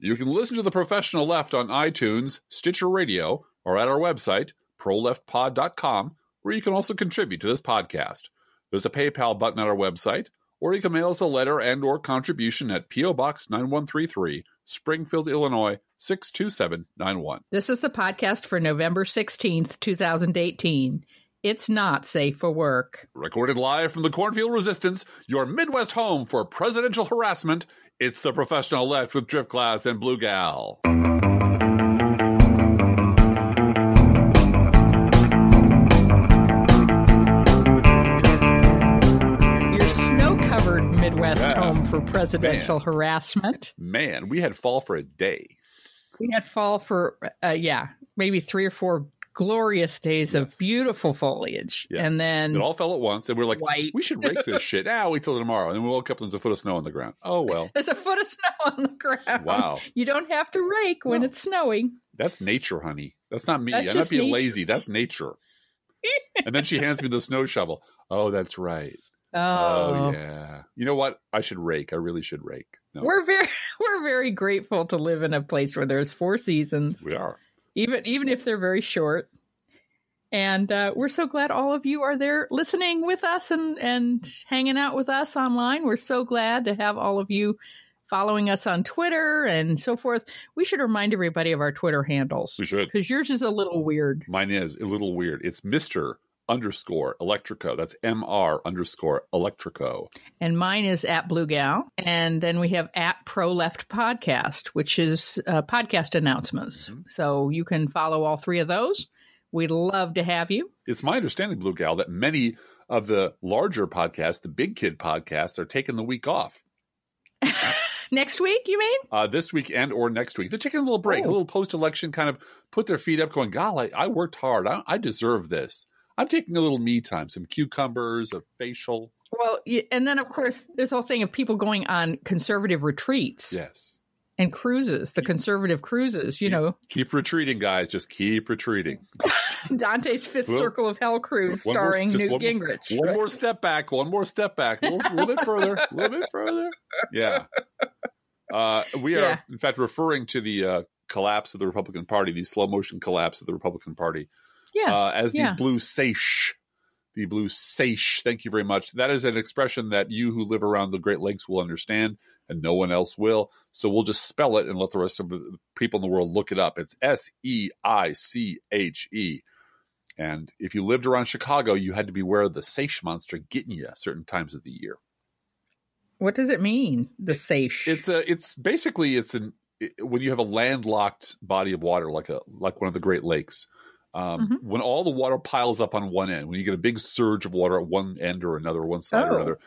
You can listen to The Professional Left on iTunes, Stitcher Radio, or at our website, proleftpod.com, where you can also contribute to this podcast. There's a PayPal button at our website, or you can mail us a letter and or contribution at P.O. Box 9133, Springfield, Illinois 62791. This is the podcast for November 16th, 2018. It's not safe for work. Recorded live from the Cornfield Resistance, your Midwest home for presidential harassment, it's the professional left with Driftglass and Blue Gal. Your snow covered Midwest Yeah. home for presidential Man. harassment. Man, we had fall for a day. We had fall for, uh, yeah, maybe three or four glorious days of beautiful foliage. Yes. And then It all fell at once, and we are like, white. we should rake this shit. Ah, wait till tomorrow. And then we woke up and there's a foot of snow on the ground. Oh, well. There's a foot of snow on the ground. Wow. You don't have to rake when No. it's snowing. That's nature, honey. That's not me. That's I'm not being nature. lazy. That's nature. and then she hands me the snow shovel. Oh, that's right. Oh, Oh, yeah. You know what? I should rake. I really should rake. No, We're very we're very grateful to live in a place where there's four seasons, we are. Even even if they're very short. And uh, we're so glad all of you are there listening with us and and hanging out with us online. We're so glad to have all of you following us on Twitter and so forth. We should remind everybody of our Twitter handles We should. because yours is a little weird. Mine is a little weird. It's Mr. underscore Electrico. That's MR underscore Electrico. and mine is at Blue Gal. And then we have at Pro Left Podcast, which is uh, podcast announcements. Mhm. So you can follow all three of those. We'd love to have you. It's my understanding, Blue Gal, that many of the larger podcasts, the big kid podcasts, are taking the week off. Next week, you mean? uh, this week and or next week. They're taking a little break, a Oh. little post election kind of put their feet up, going, "Golly, I worked hard. I, I deserve this. I'm taking a little me time, some cucumbers, a facial. Well, and then of course, there's whole thing of people going on conservative retreats Yes, and cruises, the conservative cruises. You know, keep retreating, guys. Just keep retreating. Dante's Fifth Well, Circle of Hell cruise, one more- starring Newt one Gingrich. One more step back. One more step back. A little, little bit further. A little bit further. Yeah. Uh, we are, Yeah. in fact, referring to the uh, collapse of the Republican Party, the slow motion collapse of the Republican Party. Yeah, uh, as the yeah. blue seiche. The blue seiche. Thank you very much. That is an expression that you who live around the Great Lakes will understand, and no one else will. So we'll just spell it and let the rest of the people in the world look it up. It's S E I C H E. And if you lived around Chicago, you had to beware of the seiche monster getting you certain times of the year. what does it mean? The Seiche. It's a. It's basically it's an it- when you have a landlocked body of water like a like one of the Great Lakes. Um, Mhm. When all the water piles up on one end, when you get a big surge of water at one end or another, one side or Oh. another,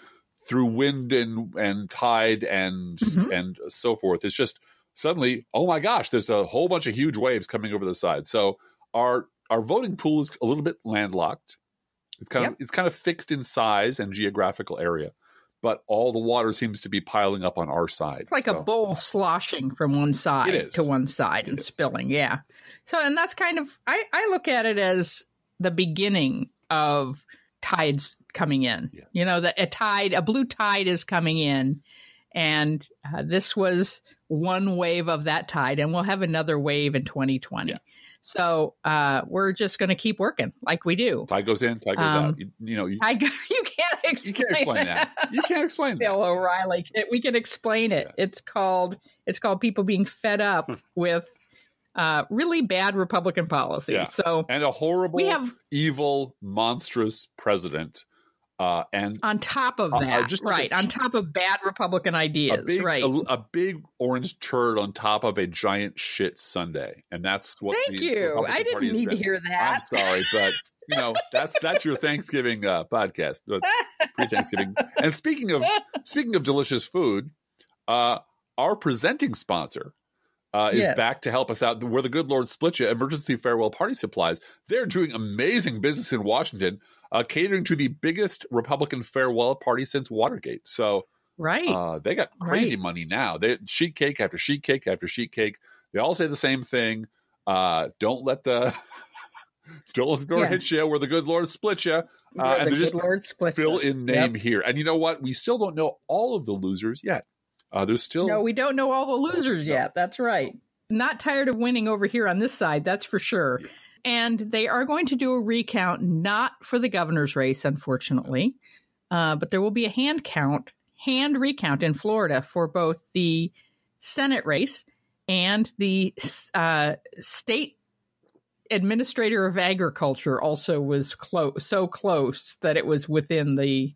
through wind and and tide and Mhm. and so forth, it's just suddenly, oh my gosh, there's a whole bunch of huge waves coming over the side. So our our voting pool is a little bit landlocked. It's kind of it's kind of fixed in size and geographical area, but all the water seems to be piling up on our side. It's like So- a bowl sloshing from one side to one side and is. spilling. Yeah. So, and that's kind of, I, I look at it as the beginning of tides coming in. Yeah. You know, that a tide, a blue tide is coming in. And uh, this was one wave of that tide, and we'll have another wave in 2020. Yeah. So uh, we're just going to keep working like we do. Tide goes in, tide goes Um, out. You, you know, you, I, you can't explain, you can't explain that. You can't explain that. Bill O'Reilly. We can explain it. It's called it's called people being fed up with uh, really bad Republican policies. Yeah. So And a horrible, we have evil, monstrous president. Uh, and on top of Uh, uh, that, just like right? a- on top of bad Republican a ideas, big, right? a, a big orange turd on top of a giant shit sundae, and that's what. Thank the you. I didn't need to hear that. I'm sorry, but you know that's that's your Thanksgiving uh, podcast, pre Thanksgiving. And speaking of speaking of delicious food, uh, our presenting sponsor uh, is Yes. back to help us out. Where the good Lord split you, Emergency Farewell Party Supplies. They're doing amazing business in Washington, uh, catering to the biggest Republican farewell party since Watergate. So right. uh, they got crazy Right. money now. They sheet cake after sheet cake after sheet cake. They all say the same thing. Uh, don't let the don't let the door Yeah. hit you where the good Lord split you. Uh, and the just Lord split Fill them. in name here. And you know what? We still don't know all of the losers yet. Uh, there's still no, we don't know all the losers yet. That's right. Not tired of winning over here on this side, that's for sure. Yeah. And they are going to do a recount, not for the governor's race, unfortunately, uh, but there will be a hand count, hand recount in Florida for both the Senate race and the uh, state administrator of agriculture also was close, so close that it was within the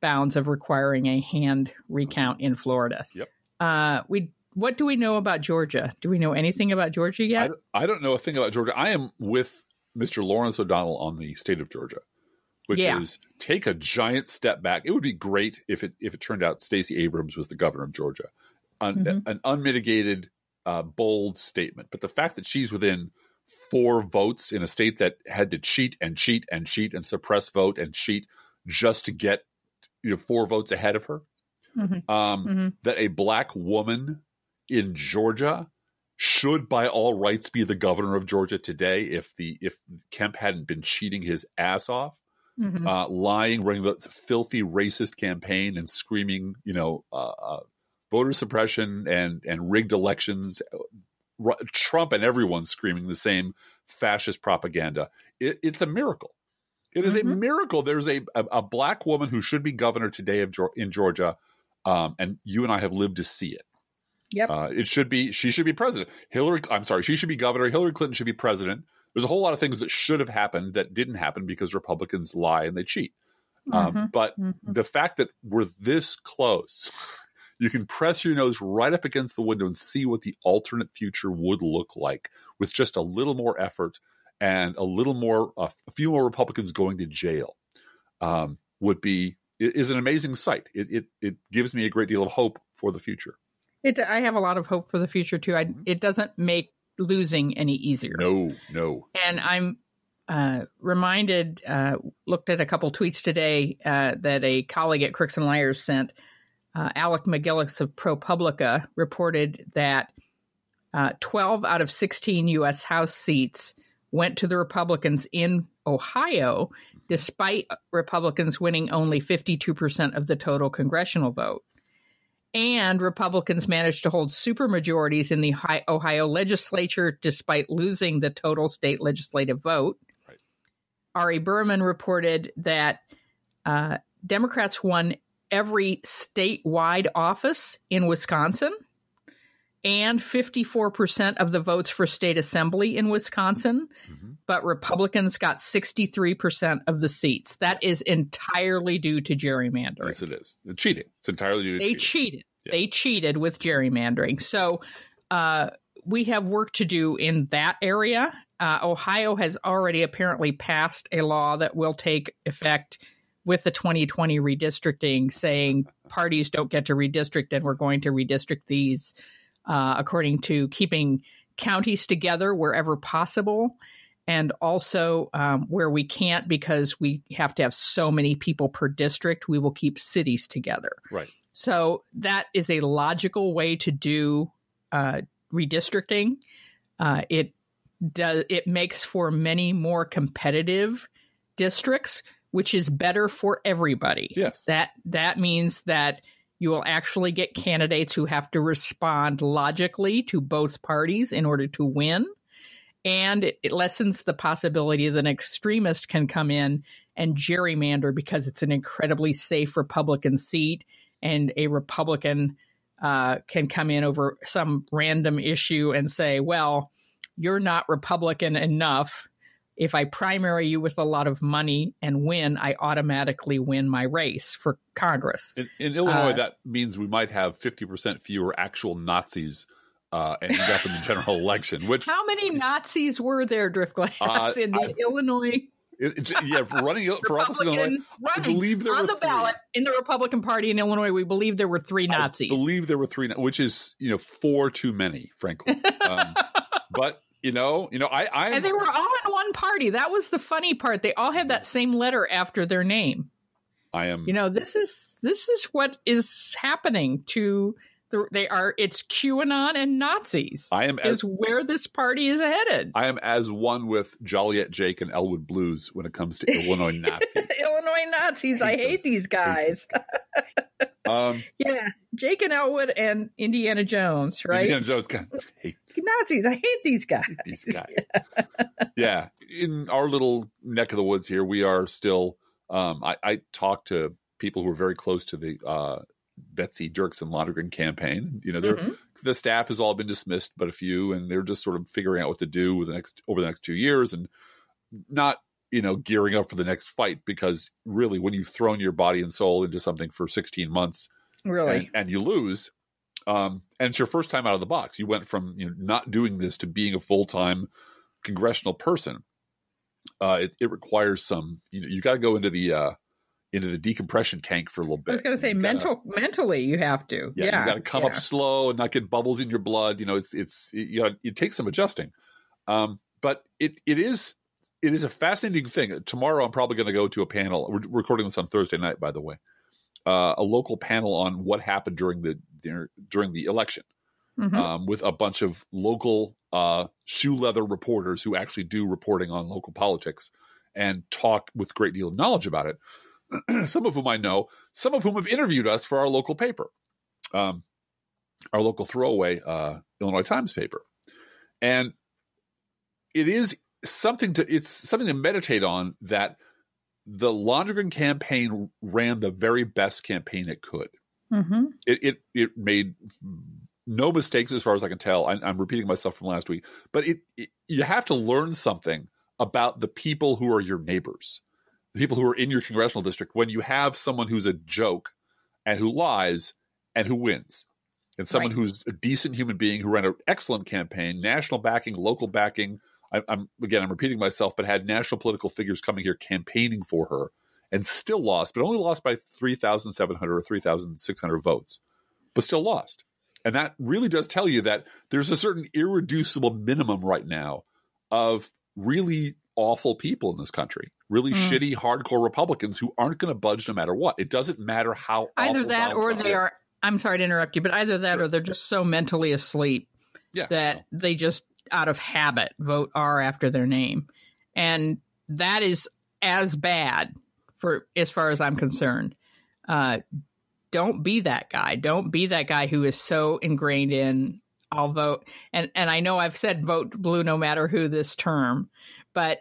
bounds of requiring a hand recount in Florida. Yep. Uh, we what do we know about Georgia? Do we know anything about Georgia yet? I don't, I don't know a thing about Georgia. I am with Mr. Lawrence O'Donnell on the state of Georgia, which Yeah. is take a giant step back. It would be great if it if it turned out Stacey Abrams was the governor of Georgia, an, Mhm. an unmitigated, uh, bold statement. But the fact that she's within four votes in a state that had to cheat and cheat and cheat and suppress vote and cheat just to get you know four votes ahead of her, Mhm. um, Mhm. that a black woman in Georgia should by all rights be the governor of Georgia today if the if Kemp hadn't been cheating his ass off, Mhm. uh, lying, running the filthy racist campaign and screaming, you know, uh, uh, voter suppression and and rigged elections. Ru- Trump and everyone screaming the same fascist propaganda. It, it's a miracle. It is a Mhm. miracle. There's a, a a black woman who should be governor today of in Georgia, um, and you and I have lived to see it. Yep. Uh, it should be she should be president. Hillary, I'm sorry, she should be governor. Hillary Clinton should be president. There's a whole lot of things that should have happened that didn't happen because Republicans lie and they cheat. Um, Mhm. but Mhm. the fact that we're this close, you can press your nose right up against the window and see what the alternate future would look like with just a little more effort and a little more, uh, a few more Republicans going to jail um, would be it is an amazing sight. It, it it gives me a great deal of hope for the future. It, I have a lot of hope for the future too. I, it doesn't make losing any easier. No, no. And I'm uh, reminded, uh, looked at a couple tweets today uh, that a colleague at Crooks and Liars sent. Uh, Alec MacGillis of ProPublica reported that uh, 12 out of 16 U.S. House seats went to the Republicans in Ohio, despite Republicans winning only 52% of the total congressional vote. And Republicans managed to hold supermajorities in the Ohio legislature despite losing the total state legislative vote. Right. Ari Berman reported that uh, Democrats won every statewide office in Wisconsin and 54% of the votes for state assembly in Wisconsin, Mhm. but Republicans got 63% of the seats. That is entirely due to gerrymandering. Yes, it is. It's cheating. It's entirely due to They cheating. cheated. Yeah. They cheated with gerrymandering. So uh, we have work to do in that area. Uh, Ohio has already apparently passed a law that will take effect with the 2020 redistricting, saying parties don't get to redistrict, and we're going to redistrict these uh, according to keeping counties together wherever possible. And also, um, where we can't because we have to have so many people per district, we will keep cities together. Right. So that is a logical way to do uh, redistricting. Uh, it does it makes for many more competitive districts, which is better for everybody. Yes. That that means that you will actually get candidates who have to respond logically to both parties in order to win. And it, it lessens the possibility that an extremist can come in and gerrymander because it's an incredibly safe Republican seat and a Republican uh, can come in over some random issue and say, well, you're not Republican enough. If I primary you with a lot of money and win, I automatically win my race for Congress. In, in Illinois, Uh, that means we might have 50% fewer actual Nazis uh, ending up in the general election, which, How many Nazis were there, Driftglass, Uh, in the I- Illinois it, it- yeah, for running for office in Illinois, I running believe there on the three. ballot in the Republican Party in Illinois? We believe there were three Nazis. I believe there were three, which is, you know, four too many, frankly. Um, but, you know, you know, I, I, and they were all in one party. That was the funny part. They all had that same letter after their name. I am, You know, this is this is what is happening to the. They are. It's QAnon and Nazis. I am as is where this party is headed. I am as one with Joliet Jake and Elwood Blues when it comes to Illinois Nazis. Illinois Nazis. I Hate hate those. these guys. Um, yeah, Jake and Elwood and Indiana Jones, right? Indiana Jones of hate Nazis. I hate these guys. these guys. yeah. In our little neck of the woods here, we are still. Um, I, I talk to people who are very close to the uh, Betsy Dirksen Londrigan campaign. You know, they're Mhm. the staff has all been dismissed, but a few, and they're just sort of figuring out what to do with the next over the next two years, and not you know gearing up for the next fight because really, when you've thrown your body and soul into something for 16 months Really? and, and you lose, um, and it's your first time out of the box, you went from you know not doing this to being a full time congressional person. Uh, it, it requires some you know you got to go into the uh, into the decompression tank for a little bit. I was going to say You gotta- mentally you have to. yeah, Yeah. you got to come yeah. up slow and not get bubbles in your blood. You know, it's it's you know, it takes some adjusting. Um, but it it is it is a fascinating thing. Tomorrow, I'm probably going to go to a panel. We're recording this on Thursday night, by the way. Uh, a local panel on what happened during the during the election Mhm. um, with a bunch of local uh, shoe leather reporters who actually do reporting on local politics and talk with great deal of knowledge about it. some of whom I know, some of whom have interviewed us for our local paper, um, our local throwaway uh, Illinois Times paper, and it is something to it's something to meditate on that the Londrigan campaign ran the very best campaign it could Mhm. it it, it made no mistakes as far as I can tell. I, I'm repeating myself from last week, but it, it you have to learn something about the people who are your neighbors, the people who are in your congressional district. When you have someone who's a joke and who lies and who wins, and someone Right. who's a decent human being who ran an excellent campaign, national backing, local backing. I, I'm again, I'm repeating myself, but had national political figures coming here campaigning for her and still lost, but only lost by 3,700 or 3,600 votes, but still lost. And that really does tell you that there's a certain irreducible minimum right now of really awful people in this country, really Mm. shitty, hardcore Republicans who aren't going to budge no matter what. It doesn't matter how Either that Donald or Trump they is. are I'm sorry to interrupt you, but either that Sure. or they're just so mentally asleep yeah, that they just out of habit vote R after their name. And that is as bad for as far as I'm concerned. Uh, don't be that guy. Don't be that guy who is so ingrained in I'll vote. And and I know I've said vote blue no matter who this term, but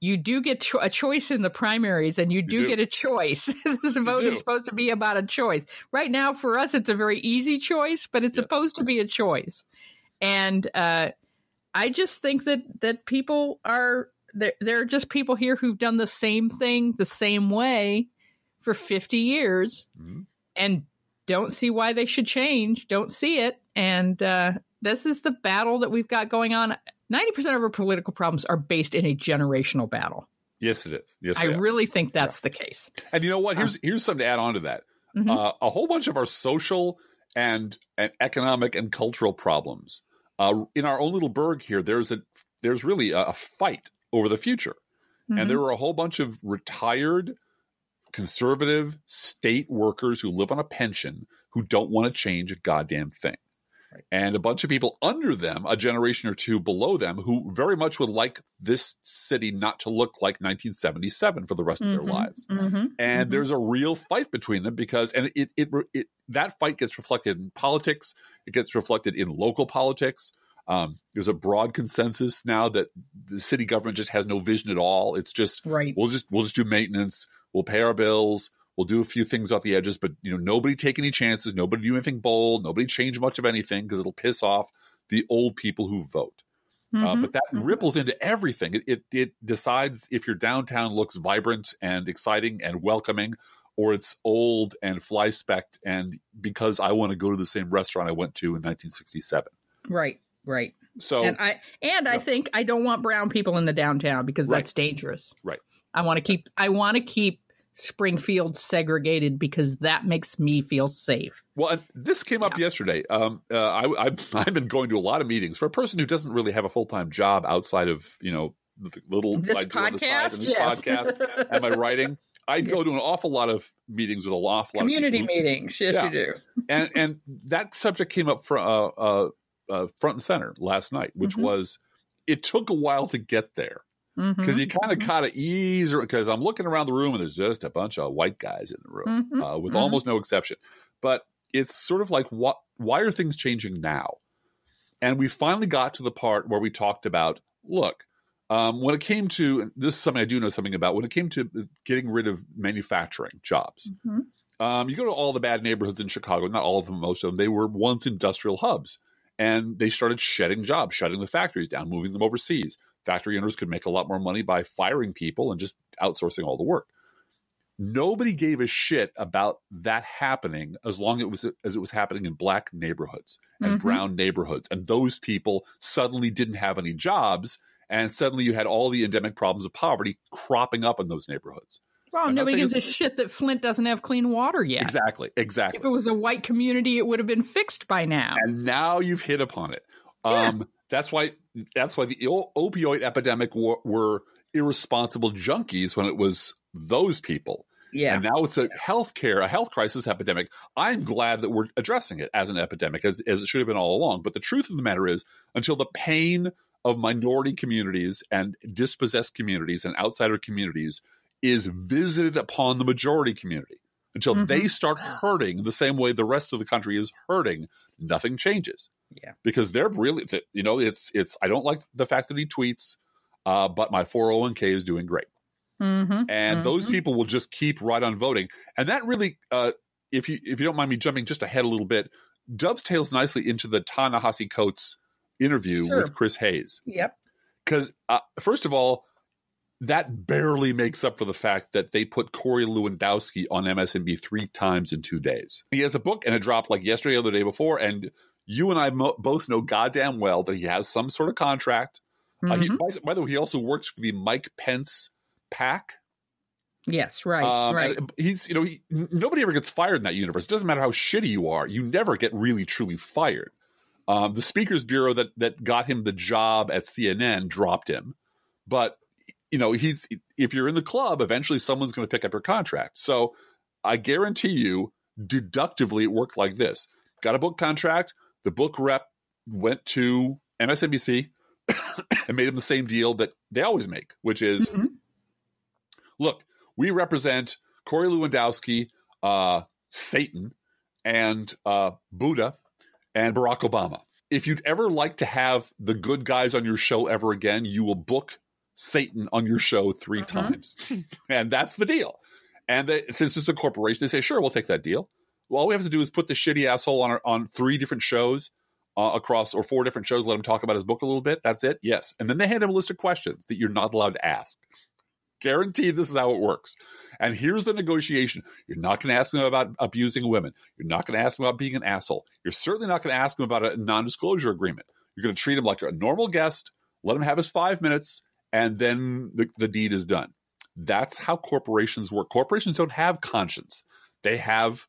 you do get cho- a choice in the primaries and you do, do. get a choice. this vote is supposed to be about a choice. Right now for us it's a very easy choice, but it's Yes. supposed to be a choice. And uh I just think that that people are there, there are just people here who've done the same thing the same way for 50 years Mhm. and don't see why they should change don't see it and uh, this is the battle that we've got going on 90% of our political problems are based in a generational battle yes, it is. Yes, i really think that's the case And you know what? Here's here's something to add on to that. Mhm. Uh, a whole bunch of our social and, and economic and cultural problems uh, in our own little burg here. There's a there's really a, a fight over the future, Mhm. and there were a whole bunch of retired conservative state workers who live on a pension who don't want to change a goddamn thing. Right. And a bunch of people under them, a generation or two below them, who very much would like this city not to look like 1977 for the rest of Mhm. their lives Mhm. and Mhm. there's a real fight between them because and it, it it that fight gets reflected in politics it gets reflected in local politics um, there's a broad consensus now that the city government just has no vision at all it's just right we'll just we'll just do maintenance we'll pay our bills we'll do a few things off the edges but you know nobody take any chances nobody do anything bold nobody change much of anything because it'll piss off the old people who vote uh, Mhm. but that Mhm. ripples into everything. It, it it decides if your downtown looks vibrant and exciting and welcoming, or it's old and fly specked. And because I want to go to the same restaurant I went to in 1967, right right so and I and I Yeah. think I don't want brown people in the downtown because Right. that's dangerous. Right. I want to keep I want to keep Springfield segregated because that makes me feel safe. well, and this came up yesterday. Um, uh, I, I I've been going to a lot of meetings for a person who doesn't really have a full time job outside of you know the little This I do the podcast, and this yes. podcast and my writing. I go to an awful lot of meetings with a awful lot Community of people meetings, yes, Yeah. you do. and and that subject came up fr- uh, uh, uh, front and center last night, which Mhm. was it took a while to get there because Mhm. you kind of kind of ease because I'm looking around the room and there's just a bunch of white guys in the room Mhm. uh, with Mhm. almost no exception. But it's sort of like what why are things changing now? And we finally got to the part where we talked about look, um, when it came to this is something I do know something about. When it came to getting rid of manufacturing jobs, Mm-hmm. um, you go to all the bad neighborhoods in Chicago. Not all of them, most of them. They were once industrial hubs, and they started shedding jobs, shutting the factories down, moving them overseas. Factory owners could make a lot more money by firing people and just outsourcing all the work. Nobody gave a shit about that happening as long it was as it was happening in black neighborhoods and Mhm. brown neighborhoods, and those people suddenly didn't have any jobs, and suddenly you had all the endemic problems of poverty cropping up in those neighborhoods. Well, I'm nobody gives a shit that Flint doesn't have clean water yet. Exactly, exactly. If it was a white community, it would have been fixed by now. and now you've hit upon it. Yeah. Um, That's why. That's why the opioid epidemic were, were irresponsible junkies when it was those people. Yeah. And now it's a healthcare, a health crisis epidemic. I'm glad that we're addressing it as an epidemic, as, as it should have been all along. But the truth of the matter is, until the pain of minority communities and dispossessed communities and outsider communities is visited upon the majority community, until Mhm. they start hurting the same way the rest of the country is hurting, nothing changes. Yeah. Because they're really, you know, it's, it's, I don't like the fact that he tweets, uh, but my 401k is doing great mm-hmm. and those people will just keep right on voting and that really uh, if you if you don't mind me jumping just ahead a little bit dovetails nicely into the ta-nehisi coates interview Sure. with chris hayes Yep. because uh, first of all that barely makes up for the fact that they put Corey Lewandowski on MSNB three times in two days. He has a book and it dropped like yesterday or the day before, and you and I mo- both know goddamn well that he has some sort of contract. Uh, he, Mhm. by, by the way, he also works for the Mike Pence PAC. yes. Right. um, right. he's, you know, he, nobody ever gets fired in that universe. It doesn't matter how shitty you are, you never get really truly fired. Um, the Speakers Bureau that that got him the job at CNN dropped him, but you know, he's if you're in the club, eventually someone's going to pick up your contract. So I guarantee you, deductively, it worked like this: got a book contract, the book rep went to MSNBC and made him the same deal that they always make, which is Mhm. look, we represent Corey Lewandowski, uh, Satan, and uh, Buddha, and Barack Obama. If you'd ever like to have the good guys on your show ever again, you will book Satan on your show 3 Mhm. times. and that's the deal. And they, since it's a corporation, they say, sure, we'll take that deal. Well, all we have to do is put the shitty asshole on, our, on three different shows uh, across, or four different shows, let him talk about his book a little bit. That's it. Yes. And then they hand him a list of questions that you're not allowed to ask. Guaranteed this is how it works. And here's the negotiation. You're not going to ask them about abusing women. You're not going to ask them about being an asshole. You're certainly not going to ask them about a non disclosure agreement. You're going to treat him like a normal guest, let him have his five minutes, and then the, the deed is done. That's how corporations work. Corporations don't have conscience, they have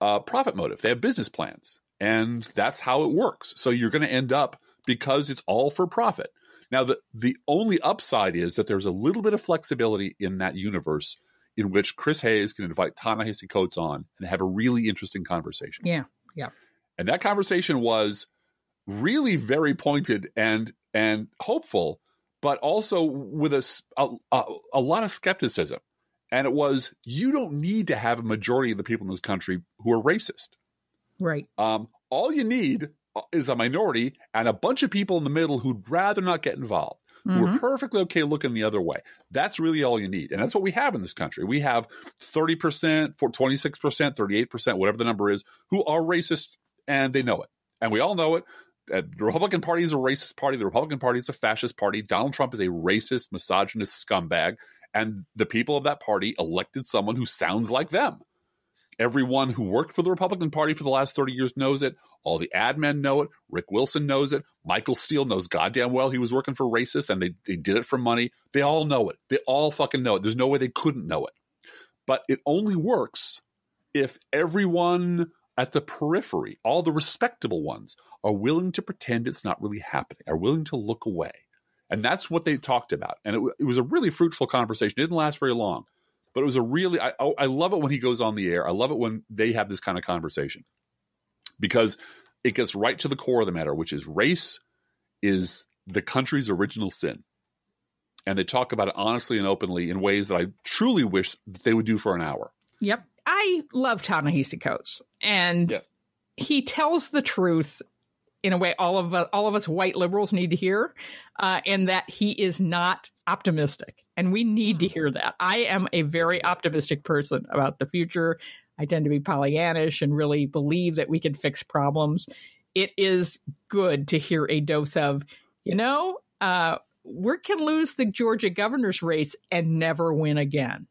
uh, profit motive, they have business plans. And that's how it works. So you're going to end up because it's all for profit. Now, the, the only upside is that there's a little bit of flexibility in that universe in which Chris Hayes can invite Ta-Nehisi Coates on and have a really interesting conversation. Yeah, yeah. And that conversation was really very pointed and and hopeful, but also with a a lot of skepticism. And it was you don't need to have a majority of the people in this country who are racist. Right. Um, all you need is a minority and a bunch of people in the middle who'd rather not get involved who Mhm. are perfectly okay looking the other way. That's really all you need. And that's what we have in this country. We have 30%, for 26%, 38%, whatever the number is, who are racist and they know it. And we all know it. Uh, the Republican Party is a racist party. The Republican Party is a fascist party. Donald Trump is a racist, misogynist scumbag. And the people of that party elected someone who sounds like them. Everyone who worked for the Republican Party for the last 30 years knows it. All the ad men know it. Rick Wilson knows it. Michael Steele knows goddamn well he was working for racists and they, they did it for money. They all know it. They all fucking know it. There's no way they couldn't know it. But it only works if everyone at the periphery, all the respectable ones, are willing to pretend it's not really happening, are willing to look away. And that's what they talked about. And it, it was a really fruitful conversation. It didn't last very long, but it was a really, I, I I love it when he goes on the air. I love it when they have this kind of conversation because it gets right to the core of the matter, which is race is the country's original sin. And they talk about it honestly and openly in ways that I truly wish that they would do for an hour. Yep. I love Ta-Nehisi Coates, and Yes. he tells the truth in a way all of us, all of us white liberals need to hear, uh, and that he is not optimistic, and we need to hear that. I am a very optimistic person about the future. I tend to be Pollyannish and really believe that we can fix problems. It is good to hear a dose of, you know, uh, we can lose the Georgia governor's race and never win again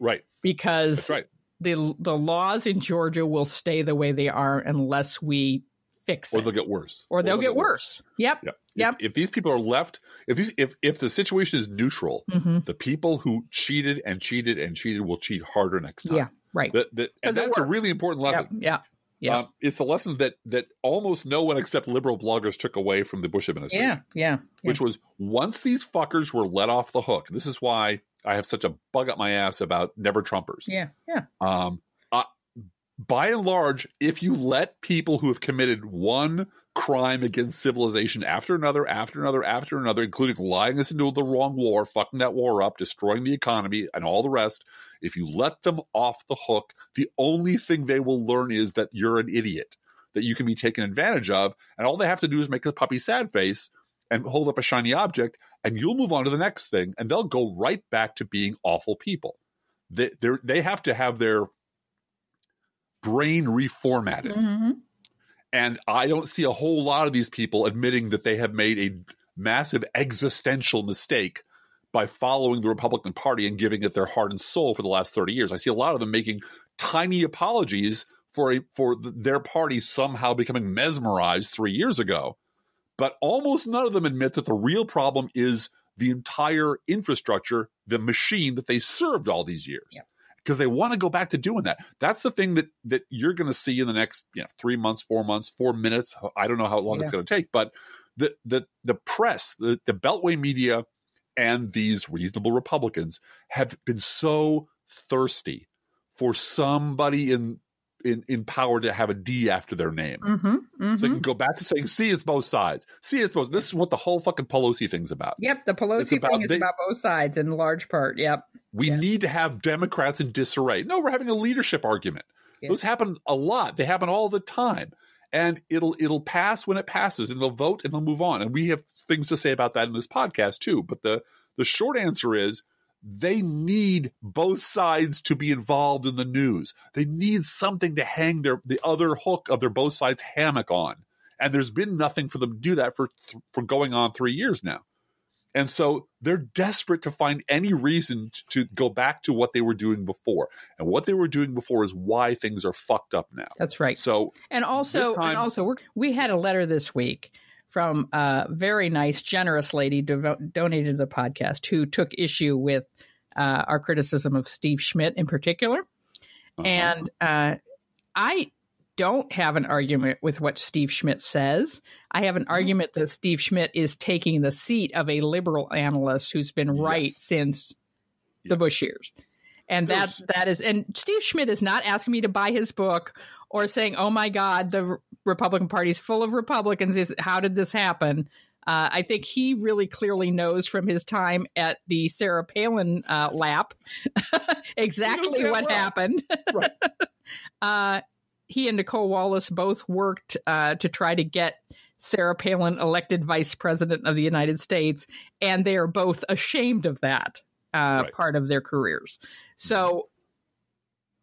Right. because That's right. the the laws in Georgia will stay the way they are unless we fix Or it, they'll get worse. or they'll get worse. Yep. Yep. Yep. If, if these people are left, if these, if if the situation is neutral, hmm the people who cheated and cheated and cheated will cheat harder next time. Yeah. Right. That, that, and that's a really important Yeah. lesson. Yeah. Yeah. Um, it's a lesson that that almost no one except liberal bloggers took away from the Bush administration. Yeah. Yeah. which was once these fuckers were let off the hook. This is why I have such a bug up my ass about never Trumpers. Yeah. Yeah. Um, by and large, if you let people who have committed one crime against civilization after another, after another, after another, including lying us into the wrong war, fucking that war up, destroying the economy, and all the rest, if you let them off the hook, the only thing they will learn is that you're an idiot, that you can be taken advantage of, and all they have to do is make a puppy sad face and hold up a shiny object, and you'll move on to the next thing, and they'll go right back to being awful people. They they have to have their brain reformatted. hmm And I don't see a whole lot of these people admitting that they have made a massive existential mistake by following the Republican Party and giving it their heart and soul for the last 30 years. I see a lot of them making tiny apologies for a, for their party somehow becoming mesmerized 3 years ago. But almost none of them admit that the real problem is the entire infrastructure, the machine that they served all these years Yeah. Because they want to go back to doing that. That's the thing that that you're going to see in the next you know three months, four months, four minutes. I don't know how long it's going to take, but the the the press, the, the Beltway media, and these reasonable Republicans have been so thirsty for somebody in in in power to have a D after their name. hmm hmm So they can go back to saying, "See, it's both sides. See, it's both." This is what the whole fucking Pelosi thing's about. Yep. The Pelosi about- thing is they- about both sides in large part. Yep. We Yeah. need to have Democrats in disarray. No, we're having a leadership argument. Yeah. Those happen a lot. They happen all the time. And it'll it'll pass when it passes, and they'll vote and they'll move on. And we have things to say about that in this podcast too. But the the short answer is they need both sides to be involved in the news. They need something to hang their the other hook of their both sides hammock on. And there's been nothing for them to do that for for going on three years now. And so they're desperate to find any reason t- to go back to what they were doing before. And what they were doing before is why things are fucked up now. That's right. So And also, This and also, we're, we had a letter this week from a very nice, generous lady devo- donated to the podcast who took issue with uh, our criticism of Steve Schmidt in particular. uh-huh. And uh, I don't have an argument with what Steve Schmidt says. I have an Mm-hmm. argument that Steve Schmidt is taking the seat of a liberal analyst who's been right Yes. since the Bush years. And that that is and Steve Schmidt is not asking me to buy his book or saying, "Oh my God, the Republican Party is full of Republicans." Is how did this happen? Uh, I think he really clearly knows from his time at the Sarah Palin uh, lap exactly what well. happened. Right. uh, he and Nicolle Wallace both worked uh, to try to get Sarah Palin elected vice president of the United States, and they are both ashamed of that uh, Right. part of their careers. So,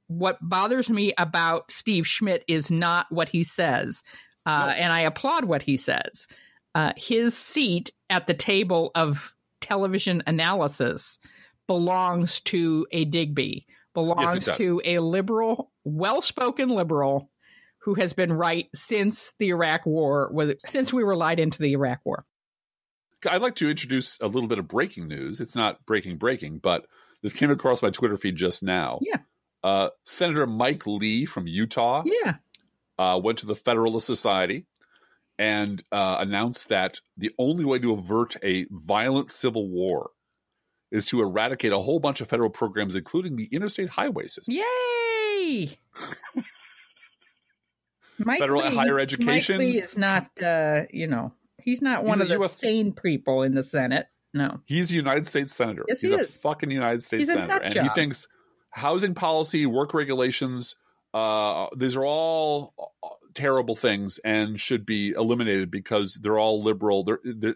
what bothers me about Steve Schmidt is not what he says, uh, No. and I applaud what he says. Uh, his seat at the table of television analysis belongs to a Digby, belongs does. to a liberal, well spoken liberal who has been right since the Iraq War, was- since we were lied into the Iraq War. I'd like to introduce a little bit of breaking news. It's not breaking, breaking, but this came across my Twitter feed just now. Yeah. Uh, Senator Mike Lee from Utah Yeah. uh, went to the Federalist Society and uh, announced that the only way to avert a violent civil war is to eradicate a whole bunch of federal programs, including the interstate highway system. Yay! Mike Federal Lee, higher education? Mike Lee is not, uh, you know, he's not He's one of the US sane people in the Senate. No. He's a United States senator. Yes, He's he a fucking United States He's senator, and he thinks housing policy, work regulations. Uh, these are all uh, terrible things and should be eliminated because they're all liberal. They're, they're,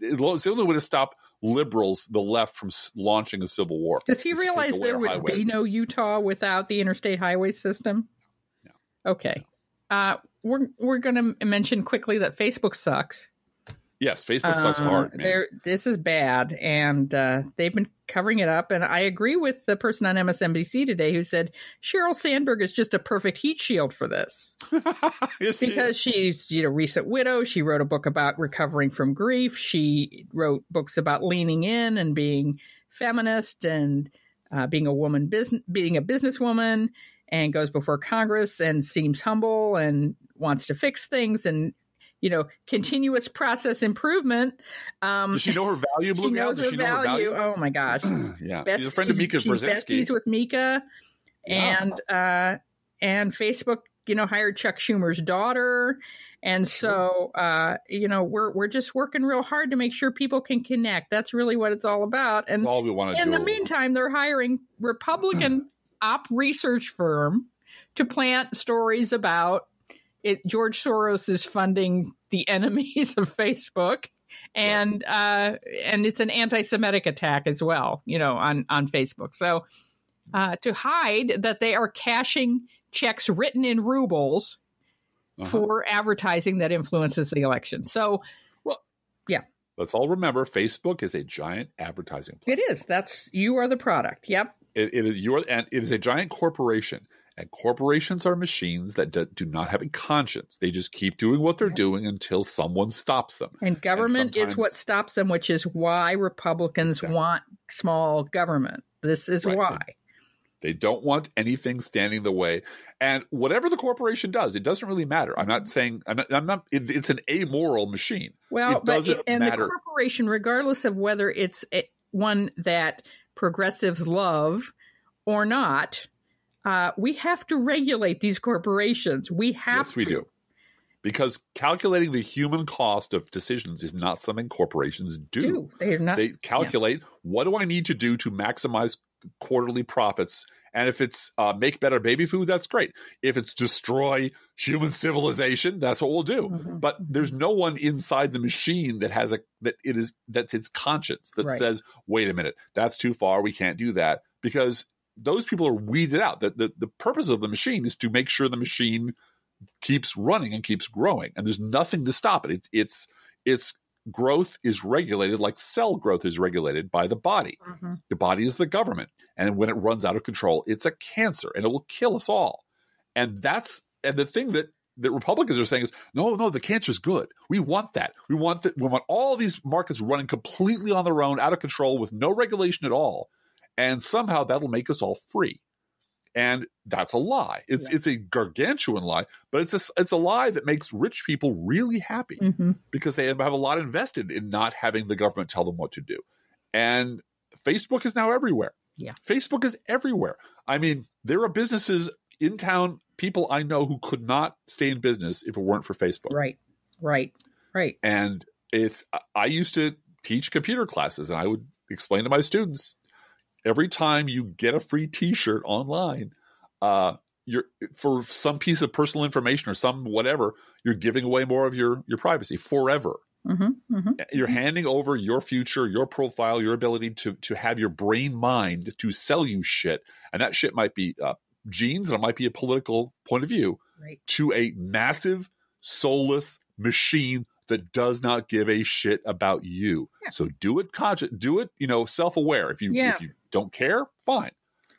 it's the only way to stop liberals, the left, from launching a civil war. Does he realize there would highways. be no Utah without the interstate highway system? Yeah. Okay. Uh, we're we're going to mention quickly that Facebook sucks. Yes, Facebook sucks uh, hard. This is bad, and uh, they've been covering it up. And I agree with the person on MSNBC today who said Sheryl Sandberg is just a perfect heat shield for this, yes, because she she's you know recent widow. She wrote a book about recovering from grief. She wrote books about leaning in and being feminist and uh, being a woman business, being a businesswoman, and goes before Congress and seems humble and wants to fix things and you know, continuous process improvement. Um, Does she know her value, Blue she knows Does her, value. her value? Oh my gosh! yeah, Best, she's a friend of Mika she's. Besties with Mika, and uh, and Facebook, you know, hired Chuck Schumer's daughter, and so uh, you know, we're we're just working real hard to make sure people can connect. That's really what it's all about. And That's all we want to In do. the meantime, they're hiring Republican op research firm to plant stories about it, George Soros is funding the enemies of Facebook, and uh, and it's an anti-Semitic attack as well, you know, on on Facebook. So uh, to hide that they are cashing checks written in rubles uh-huh. for advertising that influences the election. So, well, yeah. Let's all remember, Facebook is a giant advertising. Platform. It is. That's you are the product. Yep. It, it is your and it is a giant corporation and corporations are machines that do, do, not have a conscience. They just keep doing what they're doing until someone stops them. And government and is what stops them, which is why Republicans exactly. want small government. This is right. why. They don't want anything standing the way. And whatever the corporation does, it doesn't really matter. I'm not mm-hmm. saying I'm not. I'm not it, it's an amoral machine. Well, it doesn't but, and matter. the corporation, regardless of whether it's a, one that progressives love or not, uh, we have to regulate these corporations. We have yes, to. we do. Because calculating the human cost of decisions is not something corporations do. do. They are not. They calculate yeah. what do I need to do to maximize quarterly profits. And if it's uh, make better baby food, that's great. If it's destroy human civilization, that's what we'll do. Mm-hmm. But there's no one inside the machine that has a that it is that's its conscience that right. says, wait a minute, that's too far. We can't do that because those people are weeded out. The, the, the purpose of the machine is to make sure the machine keeps running and keeps growing, and there's nothing to stop it. It's it's its growth is regulated like cell growth is regulated by the body. Mm-hmm. The body is the government, and when it runs out of control, it's a cancer, and it will kill us all. And that's and the thing that that Republicans are saying is no, no, the cancer is good. We want that. We want that. We want all these markets running completely on their own, out of control, with no regulation at all and somehow that'll make us all free. And that's a lie. It's yeah. it's a gargantuan lie, but it's a it's a lie that makes rich people really happy mm-hmm. because they have a lot invested in not having the government tell them what to do. And Facebook is now everywhere. Yeah. Facebook is everywhere. I mean, there are businesses in town, people I know who could not stay in business if it weren't for Facebook. Right. Right. Right. And it's I used to teach computer classes and I would explain to my students every time you get a free T-shirt online, uh, you're for some piece of personal information or some whatever, you're giving away more of your your privacy forever. Mm-hmm, mm-hmm. You're handing over your future, your profile, your ability to to have your brain mind to sell you shit, and that shit might be uh, jeans, and it might be a political point of view, right. to a massive soulless machine that does not give a shit about you. Yeah. So do it conscious, do it, you know, self-aware. If you yeah. if you don't care, fine.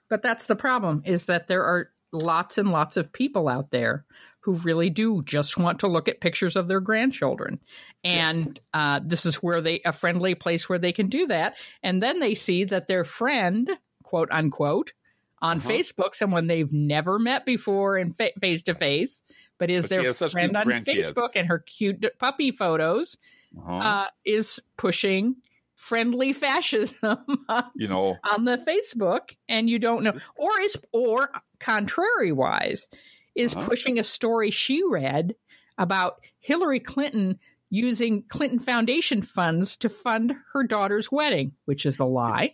But that's the problem is that there are lots and lots of people out there who really do just want to look at pictures of their grandchildren. And yes. uh, this is where they, a friendly place where they can do that. And then they see that their friend, quote unquote, on uh-huh. Facebook, someone they've never met before in face to face, but is but their friend on Facebook and her cute puppy photos, uh-huh. uh, is pushing friendly fascism you know on the facebook and you don't know or is or contrary wise is uh-huh. pushing a story she read about hillary clinton using clinton foundation funds to fund her daughter's wedding which is a lie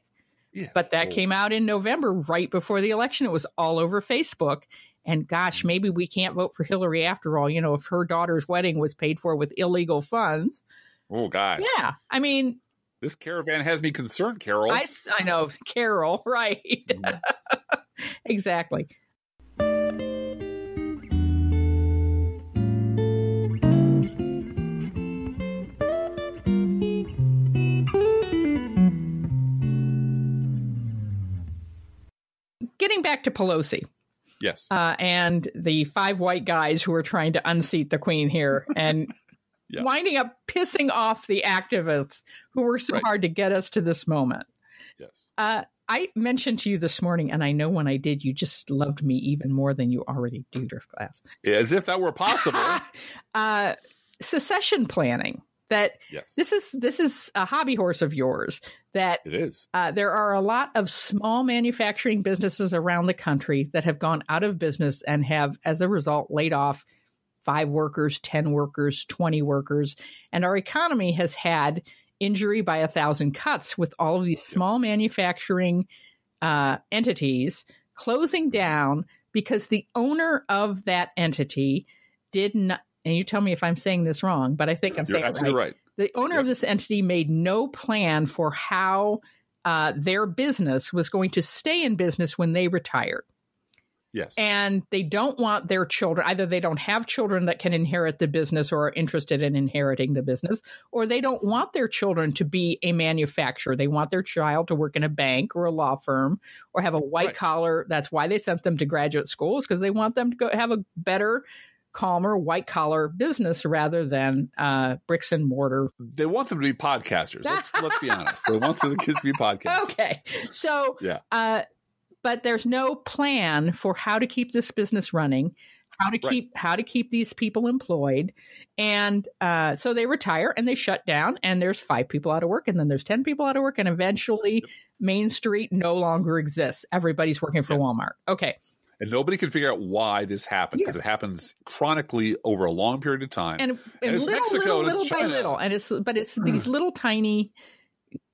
Yes. But that Oh, came out in November, right before the election. It was all over Facebook. And gosh, maybe we can't vote for Hillary after all. You know, if her daughter's wedding was paid for with illegal funds. Oh God, Yeah. I mean, this caravan has me concerned, Carol. I know, Carol, right. exactly. Getting back to Pelosi yes. uh, and the five white guys who are trying to unseat the queen here and Yeah. winding up pissing off the activists who were so Right. hard to get us to this moment. yes. Uh, I mentioned to you this morning, and I know when I did, you just loved me even more than you already do, Driftglass. As if that were possible. uh, secession planning. That yes. this is this is a hobby horse of yours. That It is. uh, there are a lot of small manufacturing businesses around the country that have gone out of business and have, as a result, laid off five workers, 10 workers, 20 workers. And our economy has had injury by a thousand cuts with all of these small manufacturing uh, entities closing down because the owner of that entity did not. And you tell me if I'm saying this wrong, but I think I'm You're saying it absolutely right. the owner of this entity made no plan for how uh, their business was going to stay in business when they retired. Yes. And they don't want their children, either they don't have children that can inherit the business or are interested in inheriting the business, or they don't want their children to be a manufacturer. They want their child to work in a bank or a law firm or have a white Right. collar. That's why they sent them to graduate schools because they want them to go have a better, calmer, white collar business rather than uh, bricks and mortar they want them to be podcasters. Let's, let's be honest. They want the kids to be podcasters. Okay. So, Yeah. uh, but there's no plan for how to keep this business running, how to Right. keep how to keep these people employed, and uh, so they retire and they shut down, and there's five people out of work, and then there's ten people out of work, and eventually Main Street no longer exists. Everybody's working for Yes. Walmart. Okay. And nobody can figure out why this happened because it happens chronically over a long period of time. and, and, And it's little, Mexico, little, and it's little by China. little, and it's but it's these little tiny,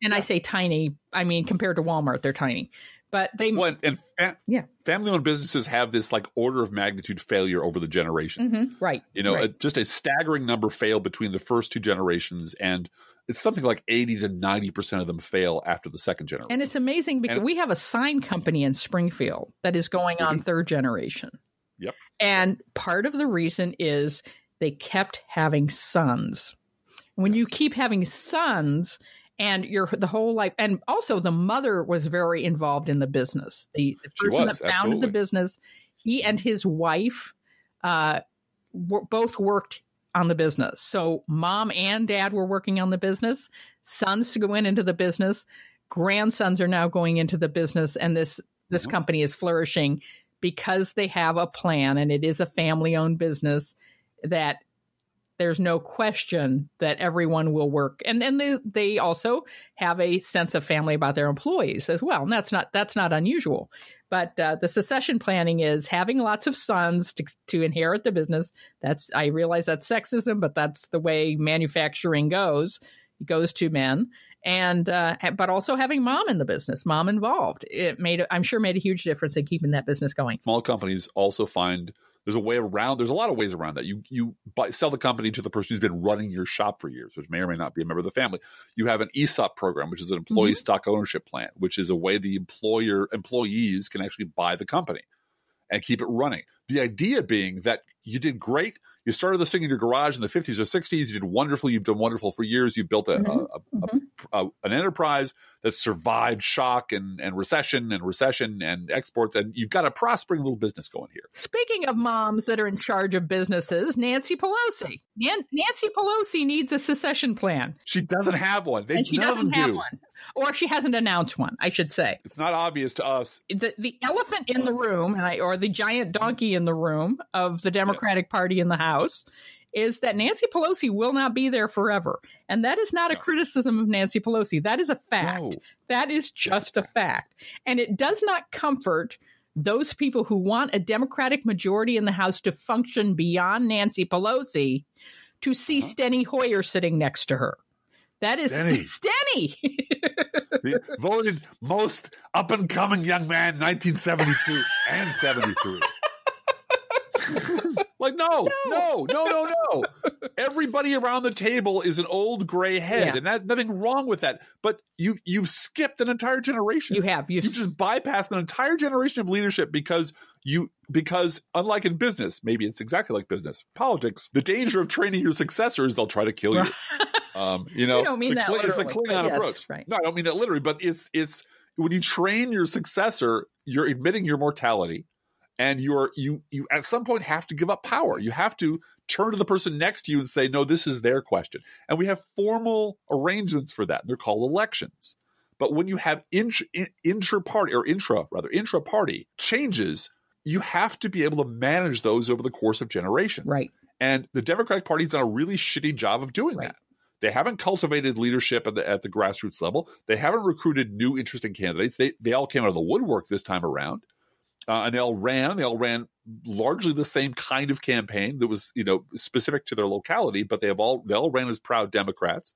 and I say tiny, I mean compared to Walmart, they're tiny, but they Well, and, fa- Yeah. family-owned businesses have this like order of magnitude failure over the generations. Mhm, right, You know, right. a, just a staggering number fail between the first two generations, and it's something like eighty to ninety percent of them fail after the second generation. And it's amazing because And- we have a sign company in Springfield that is going on third generation. Yep. And part of the reason is they kept having sons. When you keep having sons and your the whole life and also the mother was very involved in the business. The, the person was, that founded absolutely. the business, he and his wife uh, were, both worked on the business. So mom and dad were working on the business. Sons to go in into the business. Grandsons are now going into the business, and this this Mhm. company is flourishing because they have a plan, and it is a family owned business that there's no question that everyone will work. And then they, they also have a sense of family about their employees as well. And that's not that's not unusual. But uh, the succession planning is having lots of sons to, to inherit the business. That's i realize that's sexism but that's the way manufacturing goes. It goes to men. And uh, but also having mom in the business mom involved. It made i'm sure made a huge difference in keeping that business going. Small companies also find there's a way around. There's a lot of ways around that. You you buy, sell the company to the person who's been running your shop for years, which may or may not be a member of the family. You have an ESOP program, which is an mm-hmm. employee stock ownership plan, which is a way the employer employees can actually buy the company and keep it running. The idea being that you did great. You started this thing in your garage in the 50s or 60s. You did wonderful. You've done wonderful for years. You built a, Mhm. a, a, a, a- an enterprise that survived shock and, and recession and recession and exports. And you've got a prospering little business going here. Speaking of moms that are in charge of businesses, Nancy Pelosi. Nan- Nancy Pelosi needs a secession plan, She doesn't have one. They and she doesn't have do. one, or she hasn't announced one. I should say It's not obvious to us. the the elephant in the room, and I, or the giant donkey in the room of the Democratic Party in the House. Is that Nancy Pelosi will not be there forever. And that is not a criticism of Nancy Pelosi. That is a fact. No. That is just a fact. And it does not comfort those people who want a Democratic majority in the House to function beyond Nancy Pelosi to see Uh-huh. Steny Hoyer sitting next to her. That is Steny. Steny. voted most up and coming young man 1972 and 73. like no, no, no, no, no. Everybody around the table is an old gray head, Yeah. and that nothing wrong with that. But you you've skipped an entire generation. you have you you just bypassed an entire generation of leadership because you because unlike in business maybe it's exactly like business politics the danger of training your successor is they'll try to kill you um you know don't mean the, that Kling- it's the klingon yes, approach right. no i don't mean it literally but it's it's when you train your successor you're admitting your mortality and you're you you at some point have to give up power. You have to turn to the person next to you and say no this is their question. And we have formal arrangements for that. They're called elections. But when you have int- in- inter-party or intra rather intra-party changes you have to be able to manage those over the course of generations. Right. And the democratic party's done a really shitty job of doing Right. that. They haven't cultivated leadership at the, at the grassroots level. They haven't recruited new interesting candidates. They, they all came out of the woodwork this time around uh, and they all ran they all ran largely the same kind of campaign that was you know specific to their locality but they have all they all ran as proud democrats.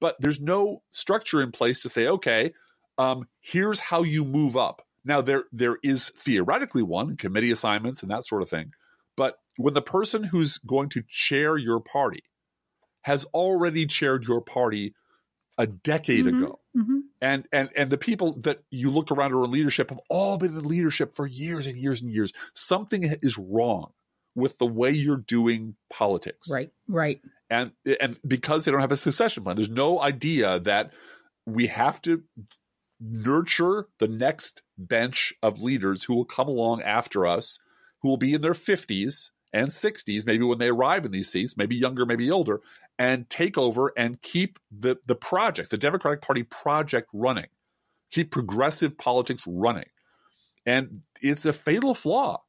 But there's no structure in place to say okay um, here's how you move up. Now there there is theoretically one committee assignments and that sort of thing. But when the person who's going to chair your party has already chaired your party a decade Mhm. ago. Hmm and and and the people that you look around who are in leadership have all been in leadership for years and years and years. Something is wrong with the way you're doing politics. Right right. And and because they don't have a succession plan there's no idea that we have to nurture the next bench of leaders who will come along after us who will be in their 50s and 60s maybe when they arrive in these seats maybe younger maybe older and take over and keep the the project the democratic party project running keep progressive politics running and it's a fatal flaw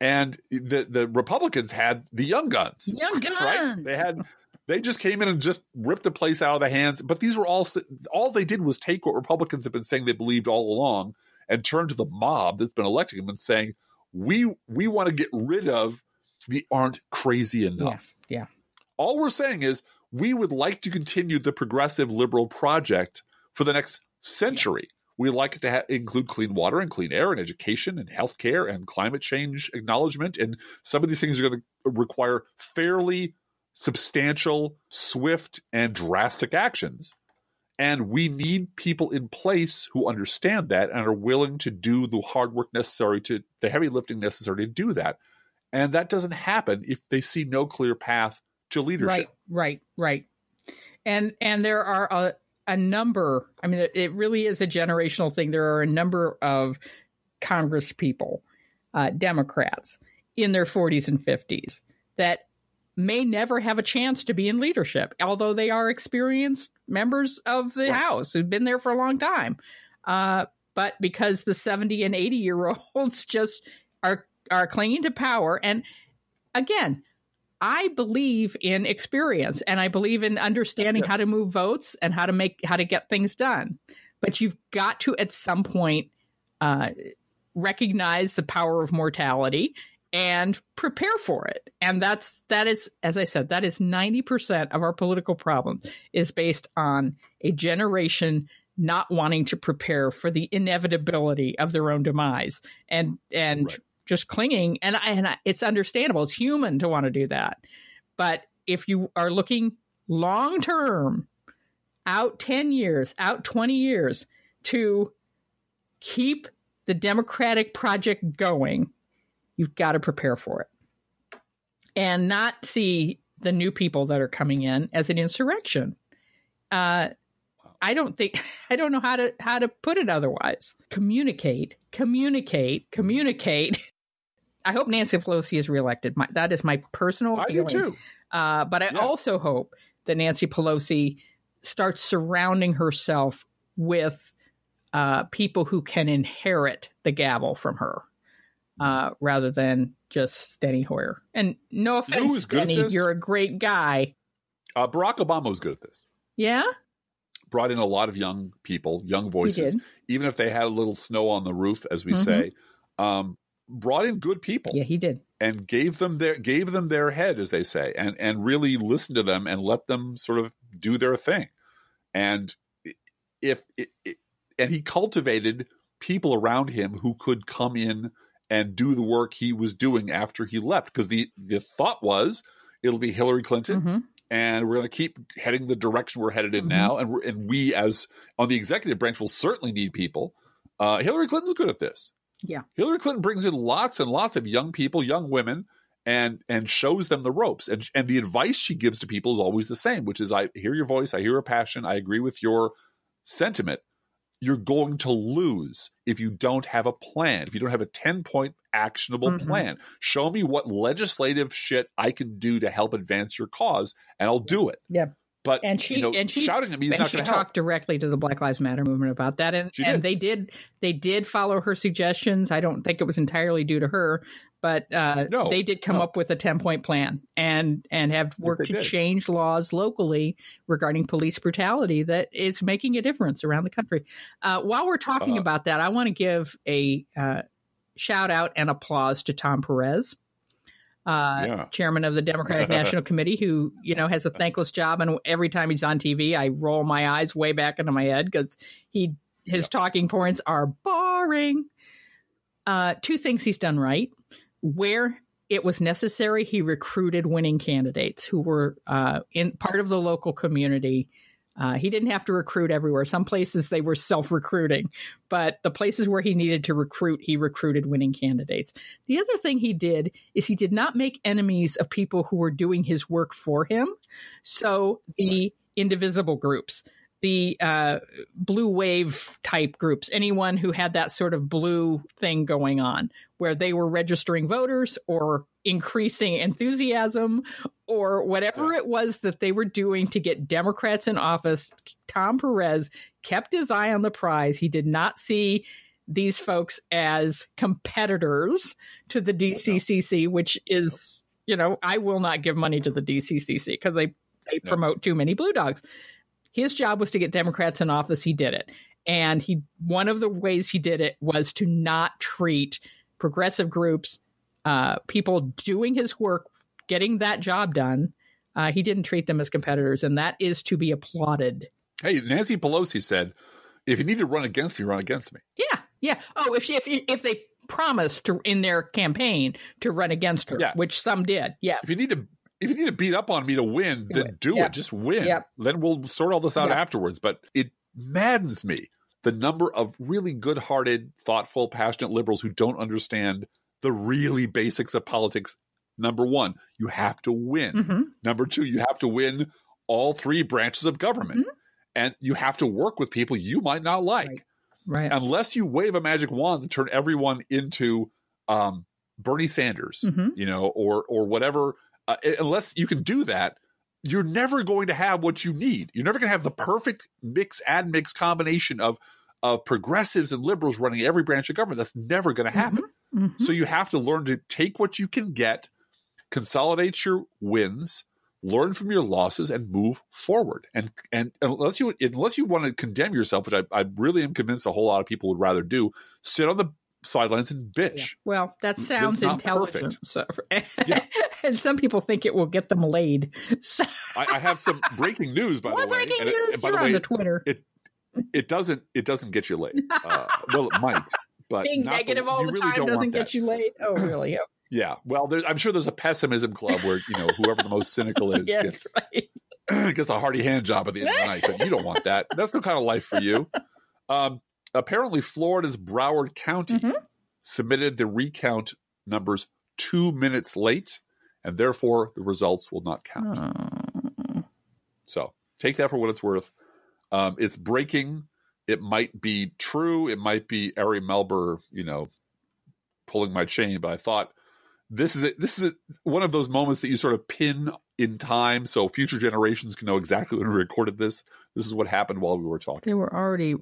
and the the republicans had the young guns young guns right? They had they just came in and just ripped the place out of the hands. But these were all all they did was take what Republicans have been saying they believed all along and turn to the mob that's been electing them and saying we we want to get rid of the aren't crazy yeah enough. yeah All we're saying is we would like to continue the progressive liberal project for the next century. We like it to ha- include clean water and clean air and education and healthcare and climate change acknowledgement. And some of these things are going to require fairly substantial, swift, and drastic actions. And we need people in place who understand that and are willing to do the hard work necessary to the heavy lifting necessary to do that. And that doesn't happen if they see no clear path to leadership. Right, right, right. And and there are a, a number. I mean, it, it really is a generational thing. There are a number of Congress people, uh, Democrats in their 40s and 50s that may never have a chance to be in leadership, although they are experienced members of the. House who've been there for a long time. Uh, but because the 70 and 80 year olds just are are clinging to power, and again, I believe in experience and I believe in understanding Yes. how to move votes and how to make how to get things done. But you've got to at some point uh, recognize the power of mortality and prepare for it. And that's that is, as I said, that is ninety percent of our political problem is based on a generation not wanting to prepare for the inevitability of their own demise and and Right. Just clinging. And I, and I, it's understandable. It's human to want to do that. But if you are looking long term out 10 years out 20 years to keep the democratic project going you've got to prepare for it. And not see the new people that are coming in as an insurrection. Uh, I don't think I don't know how to how to put it otherwise. Communicate, communicate, communicate. I hope Nancy Pelosi is reelected. My, that is my personal I do too. Uh, but I Yeah. also hope that Nancy Pelosi starts surrounding herself with uh, people who can inherit the gavel from her, uh, rather than just Steny Hoyer. And no offense, who's Steny, you're a great guy. Uh, Barack Obama was good at this. Yeah, Brought in a lot of young people, young voices, even if they had a little snow on the roof, as we Mhm. say. Um, brought in good people. yeah, he did. and gave them their gave them their head, as they say, and and really listened to them and let them sort of do their thing. and if it, it, and he cultivated people around him who could come in and do the work he was doing after he left because the the thought was it'll be Hillary Clinton Mhm. and we're going to keep heading the direction we're headed in Mhm. now and we're, and we as on the executive branch will certainly need people uh, Hillary Clinton's good at this Yeah. Hillary Clinton brings in lots and lots of young people young women and and shows them the ropes and and the advice she gives to people is always the same which is I hear your voice I hear your passion I agree with your sentiment you're going to lose if you don't have a plan, if you don't have a 10 point actionable Mhm. plan. Show me what legislative shit I can do to help advance your cause, and I'll do it. Yeah. But And she- you know, and she- shouting at me is and not she going to help. talked directly to the Black Lives Matter movement about that, and and did. they did they did follow her suggestions. I don't think it was entirely due to her, but uh, No, they did come no. up with a ten point plan and and have worked to did. change laws locally regarding police brutality that is making a difference around the country. Uh, while we're talking Uh, about that, I want to give a uh, shout out and applause to Tom Perez uh, Yeah. chairman of the Democratic National Committee, who you know has a thankless job, and every time he's on TV, I roll my eyes way back into my head because he his talking points are boring. Uh, two things he's done right: where it was necessary, he recruited winning candidates who were uh, in part of the local community. Uh, he didn't have to recruit everywhere. Some places they were self recruiting, but the places where he needed to recruit, he recruited winning candidates. The other thing he did is he did not make enemies of people who were doing his work for him. So the indivisible groups, the uh, blue wave type groups, anyone who had that sort of blue thing going on, where they were registering voters or increasing enthusiasm or whatever it was that they were doing to get Democrats in office, Tom Perez kept his eye on the prize. He did not see these folks as competitors to the DCCC, which is, you know, I will not give money to the DCCC because they, they No. promote too many blue dogs. His job was to get Democrats in office. He did it. And he one of the ways he did it was to not treat progressive groups, uh, people doing his work, getting that job done. Uh, he didn't treat them as competitors, and that is to be applauded. Hey, Nancy Pelosi said, if you need to run against me, run against me. Yeah, yeah. Oh, if she, if if they promised to in their campaign to run against her, Yeah. which some did, yes. If you need to if you need to beat up on me to win, then do Yep. it. Just win. Yep. Then we'll sort all this out Yep. afterwards. But it maddens me the number of really good hearted, thoughtful, passionate liberals who don't understand the really basics of politics. Number one, you have to win. hmm Number two, you have to win all three branches of government. Mm-hmm. And you have to work with people you might not like. Right. Right. Unless you wave a magic wand to turn everyone into um, Bernie Sanders, Mhm. you know, or or whatever. Uh, unless you can do that, you're never going to have what you need. You're never going to have the perfect mix, add mix combination of of progressives and liberals running every branch of government. That's never going to happen. Mhm. So you have to learn to take what you can get, consolidate your wins, learn from your losses, and move forward. And and unless you unless you want to condemn yourself, which I, I really am convinced a whole lot of people would rather do, sit on the sidelines and bitch. Well, that sounds not intelligent. So, Yeah. and some people think it will get them laid. So, I, I have some breaking news, by what the way. breaking and it- news? and by You're the on the Twitter. it it doesn't it doesn't get you late. Uh, well, it might, but Being not negative all you the really time don't doesn't get that. you late. Oh, really? Oh, Yeah, well, there, I'm sure there's a pessimism club where you know whoever the most cynical is yes, gets right. gets a hearty hand job at the end of the night, but you don't want that. That's no kind of life for you. Um, apparently, Florida's Broward County Mhm. submitted the recount numbers two minutes late, and therefore the results will not count. Oh. So take that for what it's worth. Um, it's breaking. It might be true. It might be Ari Melber, you know, pulling my chain. But I thought this is it. This is it, one of those moments that you sort of pin in time, so future generations can know exactly when we recorded this. This is what happened while we were talking. They were already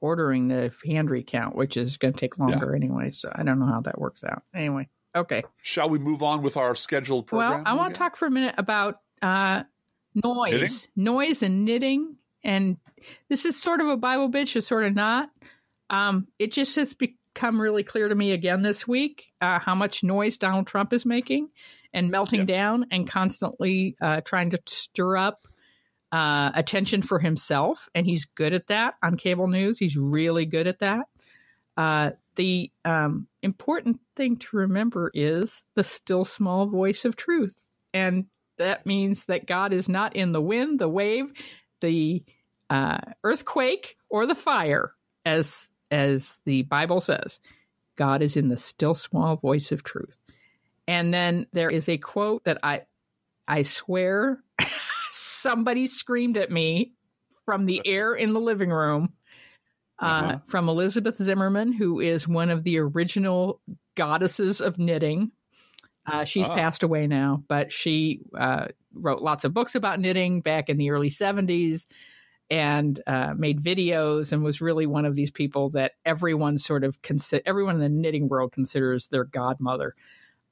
ordering the hand recount, which is going to take longer anyway. So I don't know how that works out. Anyway, okay. Shall we move on with our scheduled program? Well, I want to talk for a minute about uh, noise, Knitting? noise and knitting, and this is sort of a Bible bitch, or sort of not. Um, it just has become really clear to me again this week uh, how much noise Donald Trump is making and melting Yes. down and constantly uh, trying to stir up uh, attention for himself, and he's good at that on cable news. He's really good at that. Uh, the um, important thing to remember is the still small voice of truth. And that means that God is not in the wind, the wave, the uh, earthquake, or the fire, as as the Bible says. God is in the still small voice of truth. And then there is a quote that I I swear somebody screamed at me from the air in the living room uh, uh-huh. from Elizabeth Zimmermann, who is one of the original goddesses of knitting. Uh, she's ah. passed away now, but she uh, wrote lots of books about knitting back in the early 70s and uh, made videos and was really one of these people that everyone sort of consider everyone in the knitting world considers their godmother.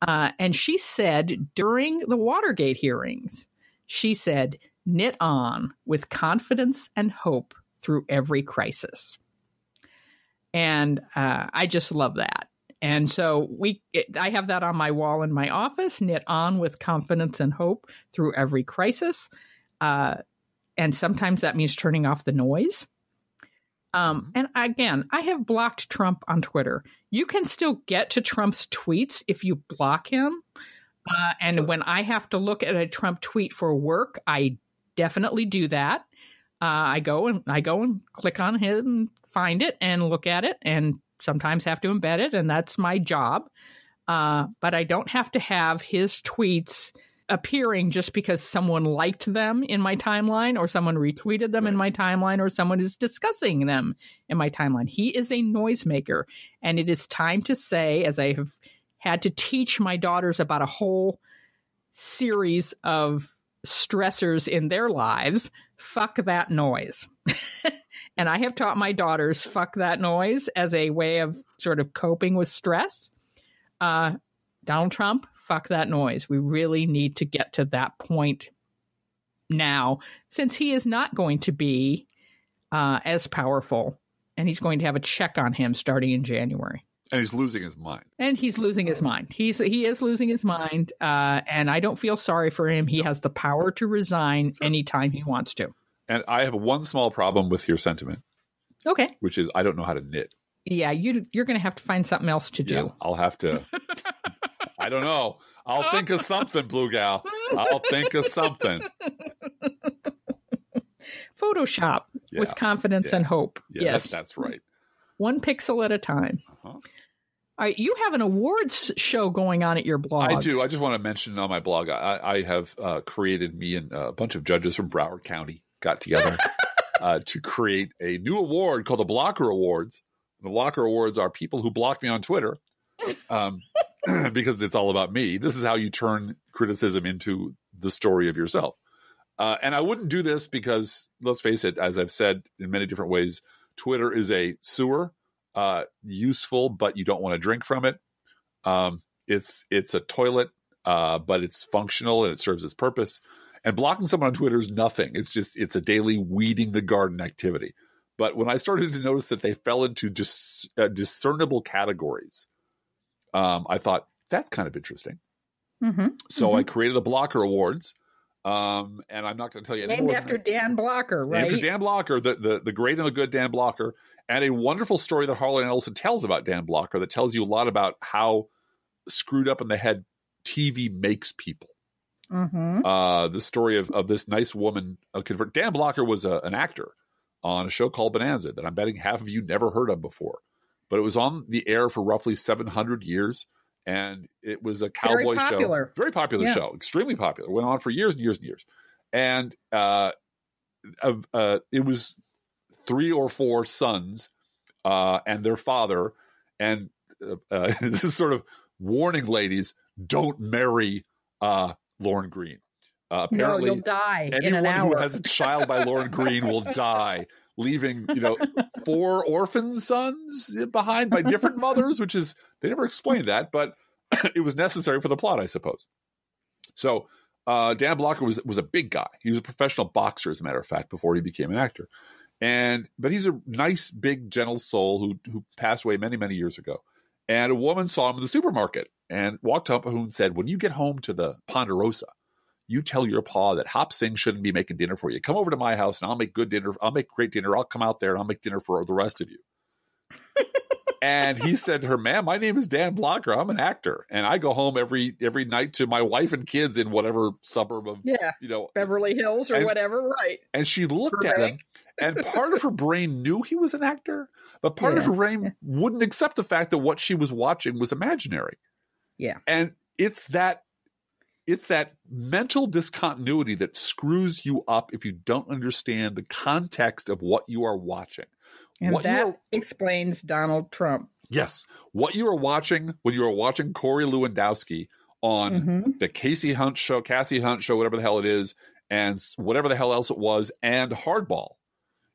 Uh, and she said during the Watergate hearings, she said, knit on with confidence and hope through every crisis. And uh, I just love that. And so we, it, I have that on my wall in my office, knit on with confidence and hope through every crisis. Uh, and sometimes that means turning off the noise. Um, mm-hmm. and again, I have blocked Trump on Twitter. You can still get to Trump's tweets if you block him. Uh, and sure. when I have to look at a Trump tweet for work, I definitely do that. Uh, I go and I go and click on him, find it, and look at it, and sometimes have to embed it, and that's my job. Uh, but I don't have to have his tweets appearing just because someone liked them in my timeline or someone retweeted them right. in my timeline or someone is discussing them in my timeline. He is a noisemaker. And it is time to say, as I have had to teach my daughters about a whole series of stressors in their lives, fuck that noise. and I have taught my daughters fuck that noise as a way of sort of coping with stress. Uh, Donald Trump, fuck that noise. We really need to get to that point now, since he is not going to be uh, as powerful, and he's going to have a check on him starting in January. And he's losing his mind. And he's losing his mind. He's he is losing his mind, uh, and I don't feel sorry for him. He has the power to resign anytime he wants to. And I have one small problem with your sentiment. Okay. Which is I don't know how to knit. Yeah, you you're going to have to find something else to do. Yeah, I'll have to. I don't know. I'll think of something, Blue Gal. I'll think of something. Photoshop yeah, with confidence yeah. and hope. Yes, that's, that's, right. One pixel at a time. Uh-huh. All right, you have an awards show going on at your blog. I do. I just want to mention on my blog, I, I have uh, created me and a bunch of judges from Broward County got together uh, to create a new award called the Blocker Awards. The Blocker Awards are people who block me on Twitter um, because it's all about me. This is how you turn criticism into the story of yourself. Uh, and I wouldn't do this because, let's face it, as I've said in many different ways, Twitter is a sewer, uh, useful, but you don't want to drink from it. Um, it's it's a toilet, uh, but it's functional and it serves its purpose. And blocking someone on Twitter is nothing. It's just it's a daily weeding the garden activity. But when I started to notice that they fell into dis, uh, discernible categories, um, I thought that's kind of interesting. Mm-hmm. So mm-hmm. I created a Blocker Awards, um, and I'm not going to tell you named after Dan Blocker, right? Named after Dan Blocker, the, the the great and the good Dan Blocker, and a wonderful story that Harlan Ellison tells about Dan Blocker that tells you a lot about how screwed up in the head TV makes people. Mm-hmm. Uh, the story of, of this nice woman, uh, convert. Dan Blocker was a, an actor on a show called Bonanza that I'm betting half of you never heard of before but it was on the air for roughly 700 years and it was a cowboy very show very popular yeah. show extremely popular went on for years and years and years and uh, uh, it was three or four sons uh, and their father and uh, uh, this is sort of warning ladies don't marry uh, Green. Greene apparently no, you'll die anyone who has a child by Lorne Greene will die leaving you know four orphan sons behind by different mothers, which is they never explained that, but it was necessary for the plot, I suppose. So uh, Dan Blocker was was a big guy. He was a professional boxer, as a matter of fact, before he became an actor. And but he's a nice, big, gentle soul who who passed away many, many years ago. And a woman saw him in the supermarket and walked up to him and said, "When you get home to the Ponderosa, you tell your pa that Hop Sing shouldn't be making dinner for you. Come over to my house and I'll make good dinner. I'll make great dinner. I'll come out there and I'll make dinner for the rest of you. and he said to her, "Ma'am, my name is Dan Blocker. I'm an actor, and I go home every every night to my wife and kids in whatever suburb of yeah, you know Beverly Hills or and, whatever." Right. And she looked at him, and part of her brain knew he was an actor, but part yeah. of her brain wouldn't accept the fact that what she was watching was imaginary. Yeah, and it's that it's that mental discontinuity that screws you up if you don't understand the context of what you are watching. And what that are, explains Donald Trump. Yes. What you are watching when you are watching Corey Lewandowski on mm-hmm. the Kasie Hunt show, Cassie Hunt show, whatever the hell it is, and whatever the hell else it was, and Hardball,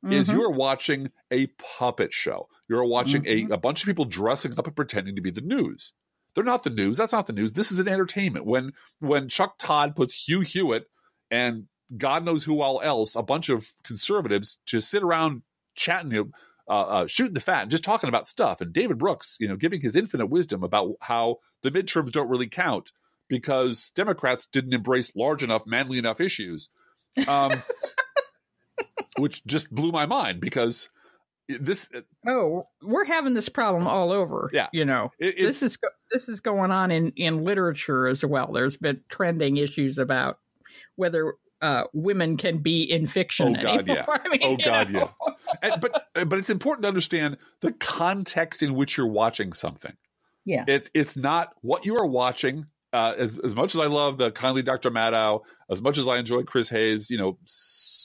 mm-hmm. is you are watching a puppet show. You're watching mm-hmm. a, a bunch of people dressing up and pretending to be the news. They're not the news. That's not the news. This is an entertainment. When when Chuck Todd puts Hugh Hewitt and God knows who all else, a bunch of conservatives to sit around chatting, you know, uh, uh, shooting the fat and just talking about stuff. And David Brooks, you know, giving his infinite wisdom about how the midterms don't really count because Democrats didn't embrace large enough, manly enough issues, um, which just blew my mind because this uh, oh we're having this problem all over yeah you know it, this is this is going on in in literature as well there's been trending issues about whether uh, women can be in fiction oh god anymore. yeah I mean, oh god know. yeah and, but uh, but it's important to understand the context in which you're watching something yeah it's it's not what you are watching uh, as as much as I love the kindly Dr. Maddow, as much as I enjoy Chris Hayes, you know,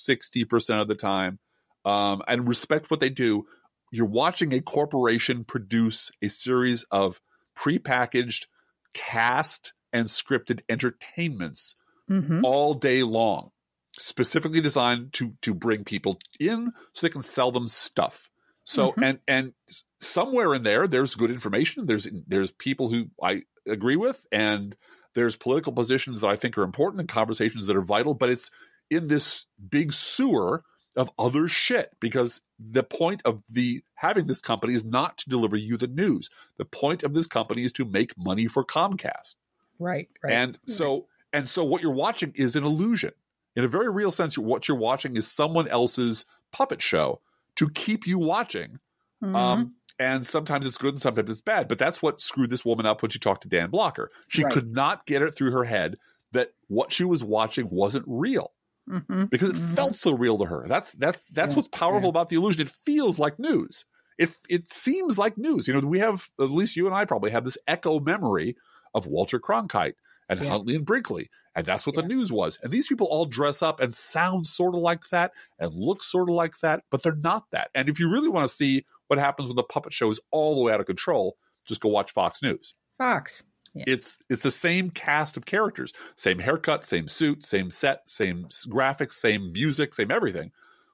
sixty percent of the time, um, and respect what they do, you're watching a corporation produce a series of prepackaged, cast and scripted entertainments mm-hmm. all day long, specifically designed to to bring people in so they can sell them stuff. So mm-hmm. and and somewhere in there, there's good information. There's there's people who I agree with, and there's political positions that I think are important and conversations that are vital. But it's in this big sewer of other shit because the point of the having this company is not to deliver you the news. The point of this company is to make money for Comcast. Right. right. And so and so what you're watching is an illusion. In a very real sense, what you're watching is someone else's puppet show to keep you watching. Mm-hmm. Um, and sometimes it's good and sometimes it's bad. But that's what screwed this woman up when she talked to Dan Blocker. She right. could not get it through her head that what she was watching wasn't real mm-hmm. because it mm-hmm. felt so real to her. That's that's that's yeah. what's powerful yeah. about the illusion. It feels like news. It it seems like news. You know, we have at least you and I probably have this echo memory of Walter Cronkite and yeah. Huntley and Brinkley, and that's what the news was. And these people all dress up and sound sort of like that and look sort of like that, but they're not that. And if you really want to see what happens when the puppet show is all the way out of control, just go watch Fox News. Fox. Yeah. It's it's the same cast of characters, same haircut, same suit, same set, same graphics, same music, same everything,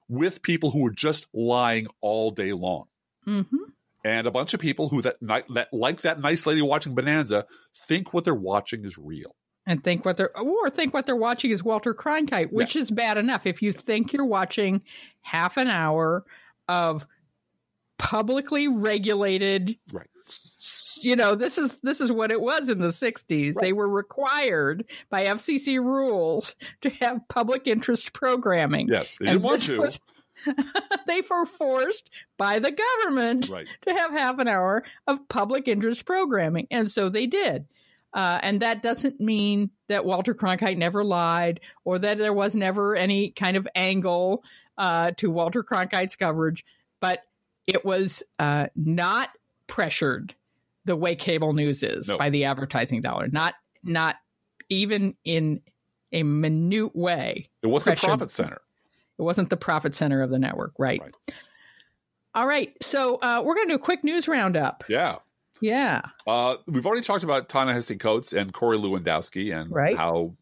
with people who are just lying all day long. Mm-hmm. And a bunch of people who that, that like that nice lady watching Bonanza think what they're watching is real. And think what they're or think what they're watching is Walter Cronkite, which yeah. is bad enough. If you think you're watching half an hour of publicly regulated right you know this is this is what it was in the 60s right. they were required by fcc rules to have public interest programming yes they didn't want to was, they were forced by the government right. to have half an hour of public interest programming and so they did uh, and that doesn't mean that Walter Cronkite never lied or that there was never any kind of angle uh, to Walter Cronkite's coverage, but it was uh, not pressured the way cable news is by the advertising dollar. Not not even in a minute way. It wasn't the profit center. It wasn't the profit center of the network, right? right. All right, so uh, we're going to do a quick news roundup. Yeah. Yeah. Uh, we've already talked about Ta-Nehisi Coates and Corey Lewandowski and right. how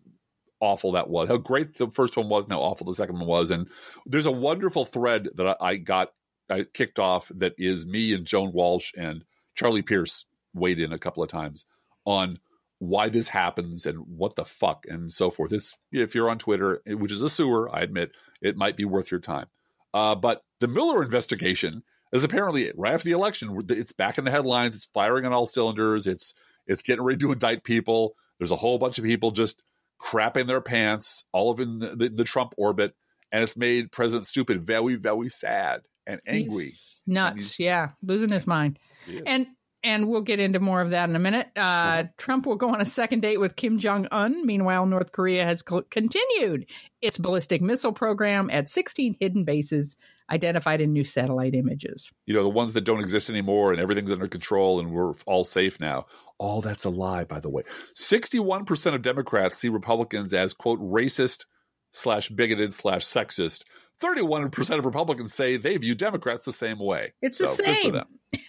awful that was, how great the first one was, and how awful the second one was. And there's a wonderful thread that I got I kicked off that is me and Joan Walsh and Charlie Pierce weighed in a couple of times on why this happens and what the fuck and so forth. It's if you're on Twitter, which is a sewer, I admit, it might be worth your time. Uh, but the Mueller investigation is apparently right after the election. It's back in the headlines. It's firing on all cylinders. It's it's getting ready to indict people. There's a whole bunch of people just crapping their pants, all of in the, the, the Trump orbit, and it's made President Stupid very, very sad and angry. He's nuts. yeah, losing his mind. And and we'll get into more of that in a minute. Uh, Trump will go on a second date with Kim Jong Un. Meanwhile, North Korea has co- continued its ballistic missile program at 16 hidden bases identified in new satellite images. you know, the ones that don't exist anymore and everything's under control and we're all safe now. All that's a lie, by the way. 61% of Democrats see Republicans as, quote, racist slash bigoted slash sexist. 31% of Republicans say they view Democrats the same way. It's the So, for same. them.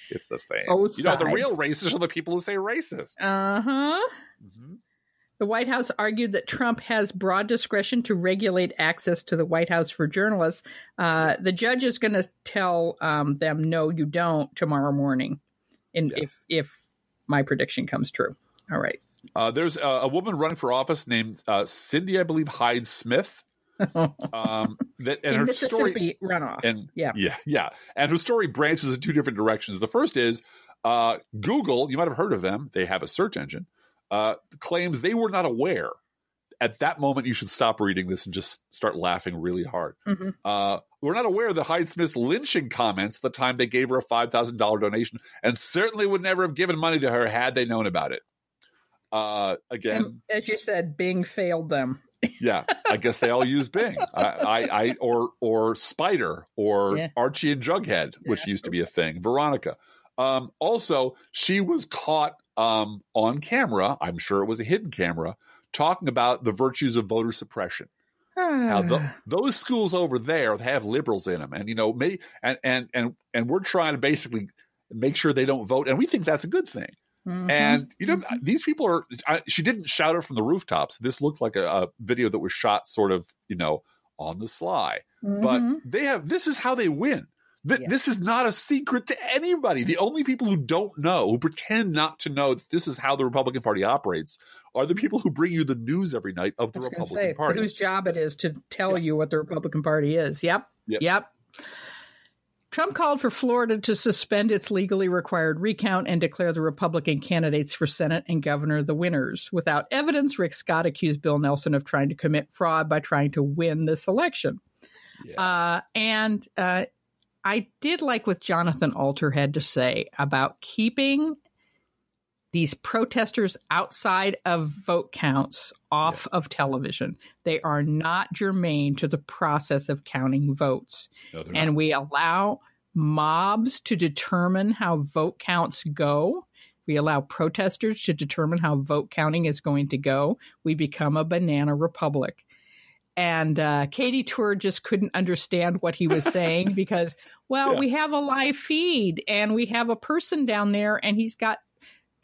It's the same. Both you know, the real racists are the people who say racist. Uh huh. Mhm. The White House argued that Trump has broad discretion to regulate access to the White House for journalists. Uh, the judge is going to tell um, them, "No, you don't." Tomorrow morning, and Yeah. if if my prediction comes true. All right. Uh, there's a, a woman running for office named uh, Cindy, I believe, Hyde Smith. Um, that and In her Mississippi story runoff. and Yeah. yeah, yeah, and her story branches in two different directions. The first is uh, Google. You might have heard of them. They have a search engine. Uh, claims they were not aware. At that moment, you should stop reading this and just start laughing really hard. Mhm. Uh, we're not aware of the Hyde Smith's lynching comments at the time they gave her a five thousand dollar donation, and certainly would never have given money to her had they known about it. Uh, again, And as you said, Bing failed them. yeah, I guess they all use Bing. I, I, I or or Spider or Yeah. Archie and Jughead, which used to be a thing. Veronica. Um, also, she was caught um, on camera. I'm sure it was a hidden camera, talking about the virtues of voter suppression. Now, Hmm. tho- those schools over there have liberals in them, and you know, may, and and and and we're trying to basically make sure they don't vote, and we think that's a good thing. Mhm. And you know, these people are. I, she didn't shout it from the rooftops. This looked like a, a video that was shot sort of, you know, on the sly. But Mhm. they have. This is how they win. Th- Yeah. This is not a secret to anybody. The only people who don't know, who pretend not to know that this is how the Republican Party operates, are the people who bring you the news every night of the I was gonna Republican say, Party. whose job it is to tell you what the Republican Party is. Yep. Yep. Yep. Trump called for Florida to suspend its legally required recount and declare the Republican candidates for Senate and governor the winners. Without evidence, Rick Scott accused Bill Nelson of trying to commit fraud by trying to win this election. Yeah. Uh, and uh, I did like what Jonathan Alter had to say about keeping these protesters outside of vote counts off of television. They are not germane to the process of counting votes. No, And not. we allow mobs to determine how vote counts go. We allow protesters to determine how vote counting is going to go. We become a banana republic. And uh, Katy Tur just couldn't understand what he was saying because, well, Yeah. we have a live feed and we have a person down there and he's got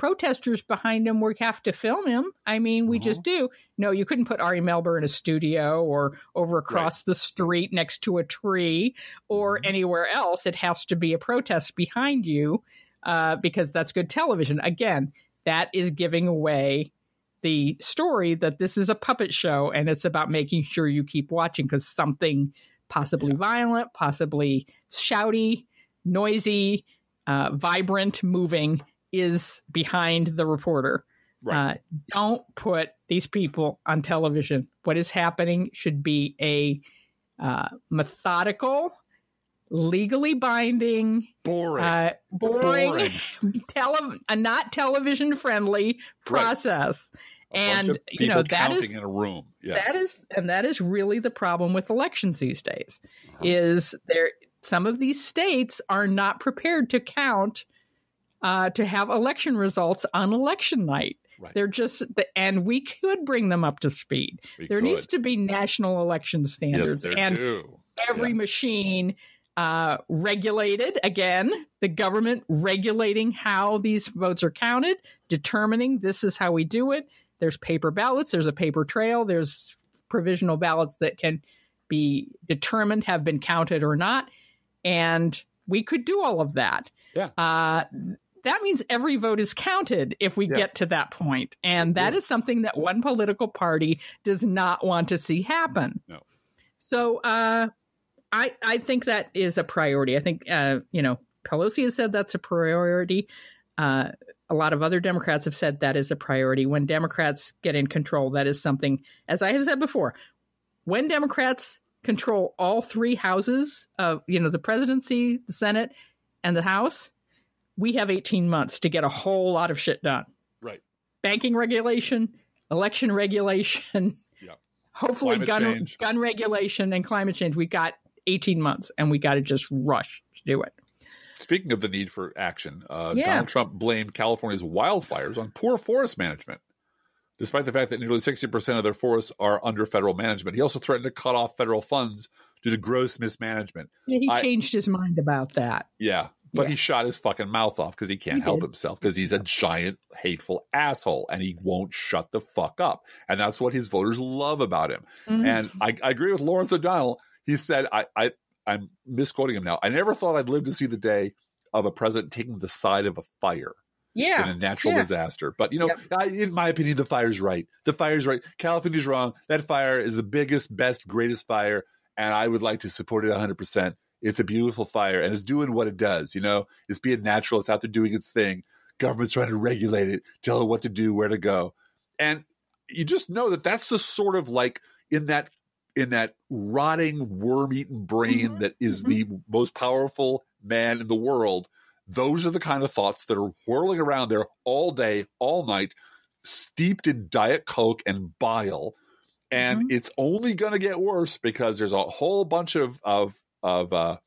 protesters behind him. We have to film him. I mean, we Uh-huh. just do. No, you couldn't put Ari Melber in a studio or over across the street next to a tree or Mhm. anywhere else. It has to be a protest behind you uh, because that's good television. Again, that is giving away the story that this is a puppet show and it's about making sure you keep watching because something possibly violent, possibly shouty, noisy, uh, vibrant, moving is behind the reporter. Right. Uh, don't put these people on television. What is happening should be a uh, methodical, legally binding, boring. uh, boring, Boring. tele- a not television friendly process. Bunch And you know that is in a room. Yeah. that is and that is really the problem with elections these days. Uh-huh. Is there some of these states are not prepared to count uh, to have election results on election night. Right. They're just and we could bring them up to speed. We there could. needs to be national election Yes, standards there and do. every Yeah. machine uh, regulated again the government regulating how these votes are counted determining this is how we do it there's paper ballots there's a paper trail there's provisional ballots that can be determined have been counted or not and we could do all of that Yeah. uh, that means every vote is counted if we Yes. get to that point and that would. is something that one political party does not want to see happen No. so uh, I I think that is a priority. I think uh, you know Pelosi has said that's a priority. Uh, A lot of other Democrats have said that is a priority. When Democrats get in control, that is something, as I have said before, when Democrats control all three houses of, you know, the presidency, the Senate, and the House, we have 18 months to get a whole lot of shit done. Right. Banking regulation, election regulation, Yeah. hopefully Climate gun change. gun regulation and climate change. We got 18 months and we got to just rush to do it. Speaking of the need for action, uh, Yeah. Donald Trump blamed California's wildfires on poor forest management. Despite the fact that nearly 60% of their forests are under federal management, he also threatened to cut off federal funds due to gross mismanagement. Yeah, he I- changed his mind about that. Yeah. But Yeah. he shot his fucking mouth off because he can't He help did. himself because he's a giant, hateful asshole and he won't shut the fuck up. And that's what his voters love about him. Mhm. And I, I agree with Lawrence O'Donnell. He said, I, I, I'm misquoting him now. I never thought I'd live to see the day of a president taking the side of a fire yeah, in a natural yeah. disaster. But, you know, Yep. I, in my opinion, the fire's right. The fire's right. California's wrong. That fire is the biggest, best, greatest fire. And I would like to support it 100%. It's a beautiful fire and it's doing what it does. You know, it's being natural. It's out there doing its thing. Government's trying to regulate it, tell it what to do, where to go. And you just know that that's the sort of like in that in that rotting worm-eaten brain Mhm, that is the most powerful man in the world those are the kind of thoughts that are whirling around there all day all night steeped in diet coke and bile and it's only going to get worse because there's a whole bunch of of of uh,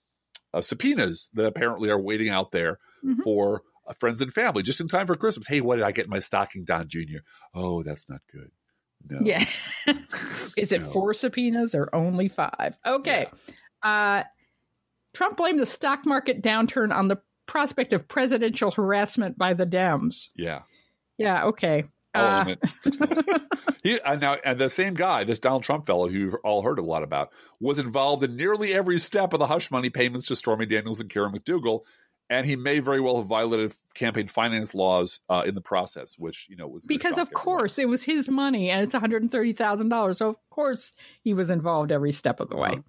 uh, subpoenas that apparently are waiting out there Mhm. for uh, friends and family just in time for christmas hey what did i get in my stocking don junior oh that's not good no Yeah. Is it No. four subpoenas or only five? Okay. Uh, Trump blamed the stock market downturn on the prospect of presidential harassment by the Dems. yeah Yeah, okay. Uh, it. he, and now, and the same guy, this Donald Trump fellow, who you've all heard a lot about, was involved in nearly every step of the hush money payments to Stormy Daniels and Karen McDougal, and he may very well have violated campaign finance laws uh, in the process, which you know was because of everyone. course it was his money and it's $130,000. So of course he was involved every step of the way. Uh-huh.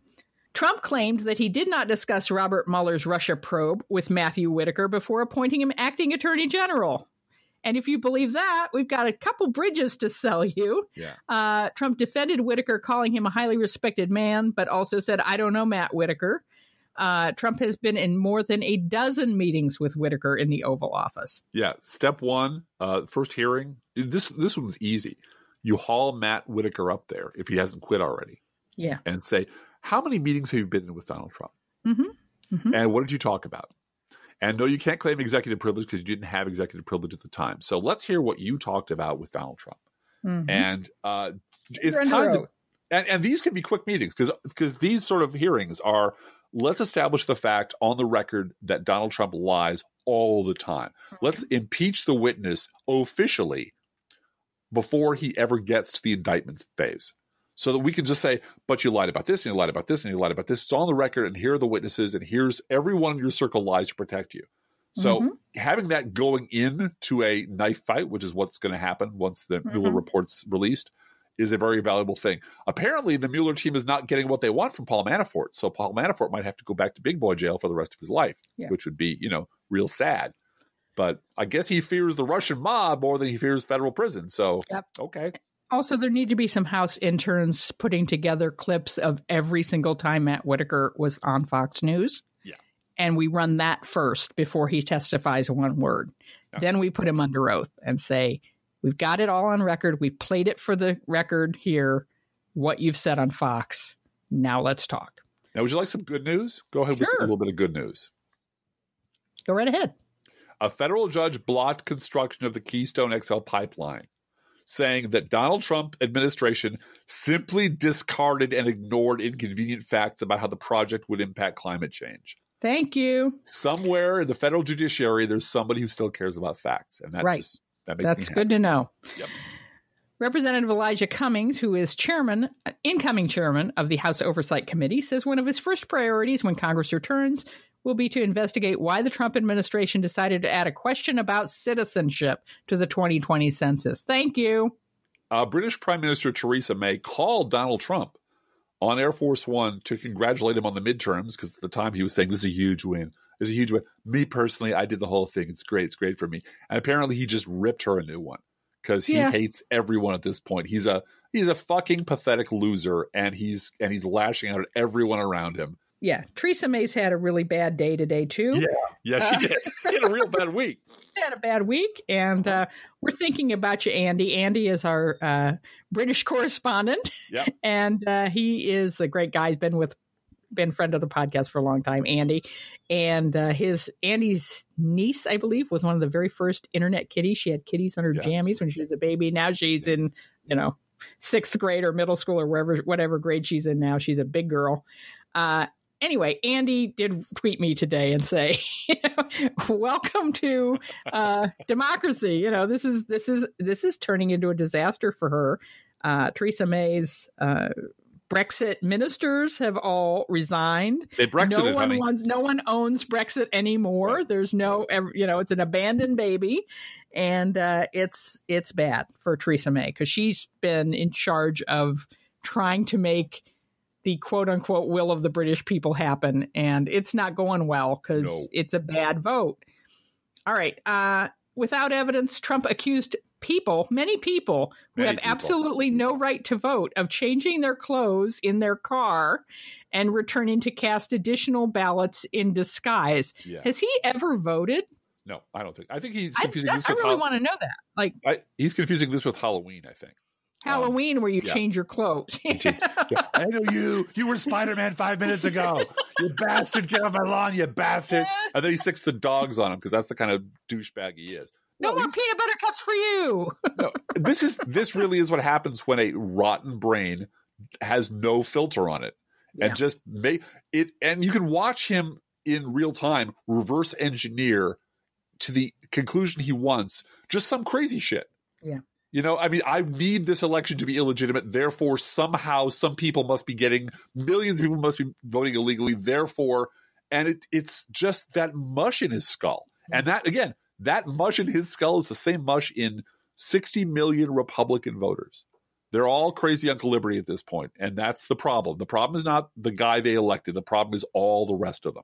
Trump claimed that he did not discuss Robert Mueller's Russia probe with Matthew Whitaker before appointing him acting attorney general. And if you believe that, we've got a couple bridges to sell you. Yeah. Uh, Trump defended Whitaker, calling him a highly respected man, but also said, I don't know Matt Whitaker. Uh, Trump has been in more than a dozen meetings with Whitaker in the Oval Office. Yeah, step one, uh, first hearing. This this one's easy. You haul Matt Whitaker up there if he hasn't quit already, Yeah. and say, "How many meetings have you been in with Donald Trump? Mm-hmm. Mhm. And what did you talk about?" And no, you can't claim executive privilege because you didn't have executive privilege at the time. So let's hear what you talked about with Donald Trump. Mhm. And uh, it's time to and, and these can be quick meetings because because these sort of hearings are let's establish the fact on the record that Donald Trump lies all the time. Let's impeach the witness officially before he ever gets to the indictment phase. So that we can just say, but you lied about this and you lied about this and you lied about this. It's on the record and here are the witnesses and here's everyone in your circle lies to protect you. So Mhm. having that going into a knife fight, which is what's going to happen once the Mueller Mhm. report's released, is a very valuable thing. Apparently, the Mueller team is not getting what they want from Paul Manafort, so Paul Manafort might have to go back to big boy jail for the rest of his life, Yeah. which would be, you know, real sad. But I guess he fears the Russian mob more than he fears federal prison. So, Yep. okay, Also, there need to be some House interns putting together clips of every single time Matt Whitaker was on Fox News. Yeah. And we run that first before he testifies one word. Yeah. Then we put him under oath and say, We've got it all on record. We played it for the record here, what you've said on Fox. Now let's talk. now would you like some good news? Go ahead with a little bit of good news. Go right ahead. a federal judge blocked construction of the Keystone XL pipeline, saying that Donald Trump administration simply discarded and ignored inconvenient facts about how the project would impact climate change. Thank you. Somewhere in the federal judiciary, there's somebody who still cares about facts, and that Right. just that makes That's good to know. Yep. Representative Elijah Cummings, who is chairman, uh, incoming chairman of the House Oversight Committee, says one of his first priorities when Congress returns will be to investigate why the Trump administration decided to add a question about citizenship to the 2020 census. Thank you. Uh, British Prime Minister Theresa May called Donald Trump on Air Force One to congratulate him on the midterms because at the time he was saying this is a huge win. This is a huge win. Me personally, I did the whole thing. It's great. It's great for me. And apparently, he just ripped her a new one because he Yeah. hates everyone at this point. He's a he's a fucking pathetic loser, and he's and he's lashing out at everyone around him. Yeah, Theresa May's had a really bad day today too. Yeah. Yeah, she Uh, did. She had a real bad week. She had a bad week, and uh, we're thinking about you, Andy. Andy is our uh, British correspondent, Yep. and uh, he is a great guy. He's been with been friend of the podcast for a long time, Andy, and uh, his Andy's niece, I believe, was one of the very first internet kitties. She had kitties on her Yes. jammies when she was a baby. Now she's in, you know, sixth grade or middle school or wherever whatever grade she's in now. She's a big girl. Uh, anyway, Andy did tweet me today and say, "Welcome to uh, democracy." You know, this is this is this is turning into a disaster for her. Uh, Theresa May's uh, Brexit ministers have all resigned. They Brexited, no one wants, no one owns Brexit anymore. Right. There's no, you know, it's an abandoned baby, and uh, it's it's bad for Theresa May because she's been in charge of trying to make the quote unquote will of the British people happen, and it's not going well because No. it's a bad vote. All right. Uh, without evidence, Trump accused people, many people who Many have people. absolutely no right to vote, of changing their clothes in their car and returning to cast additional ballots in disguise. Yeah. Has he ever voted? No, I don't think. I think he's confusing I this with really want to know that. Like I, he's confusing this with Halloween. I think. Um, Halloween, where you yeah. change your clothes. I know you. You were Spider Man five minutes ago. You bastard! Get off my lawn, you bastard! And then he sticks the dogs on him because that's the kind of douchebag he is. no more peanut butter cups for you. no, this is this really is what happens when a rotten brain has no filter on it Yeah. and just make it and you can watch him in real time reverse engineer to the conclusion he wants just some crazy shit Yeah. You know i mean i need this election to be illegitimate therefore somehow some people must be getting millions of people must be voting illegally therefore and it, it's just that mush in his skull and that again that mush in his skull is the same mush in 60 million republican voters they're all crazy Uncle Liberty at this point, and that's the problem. The problem is not the guy they elected. The problem is all the rest of them.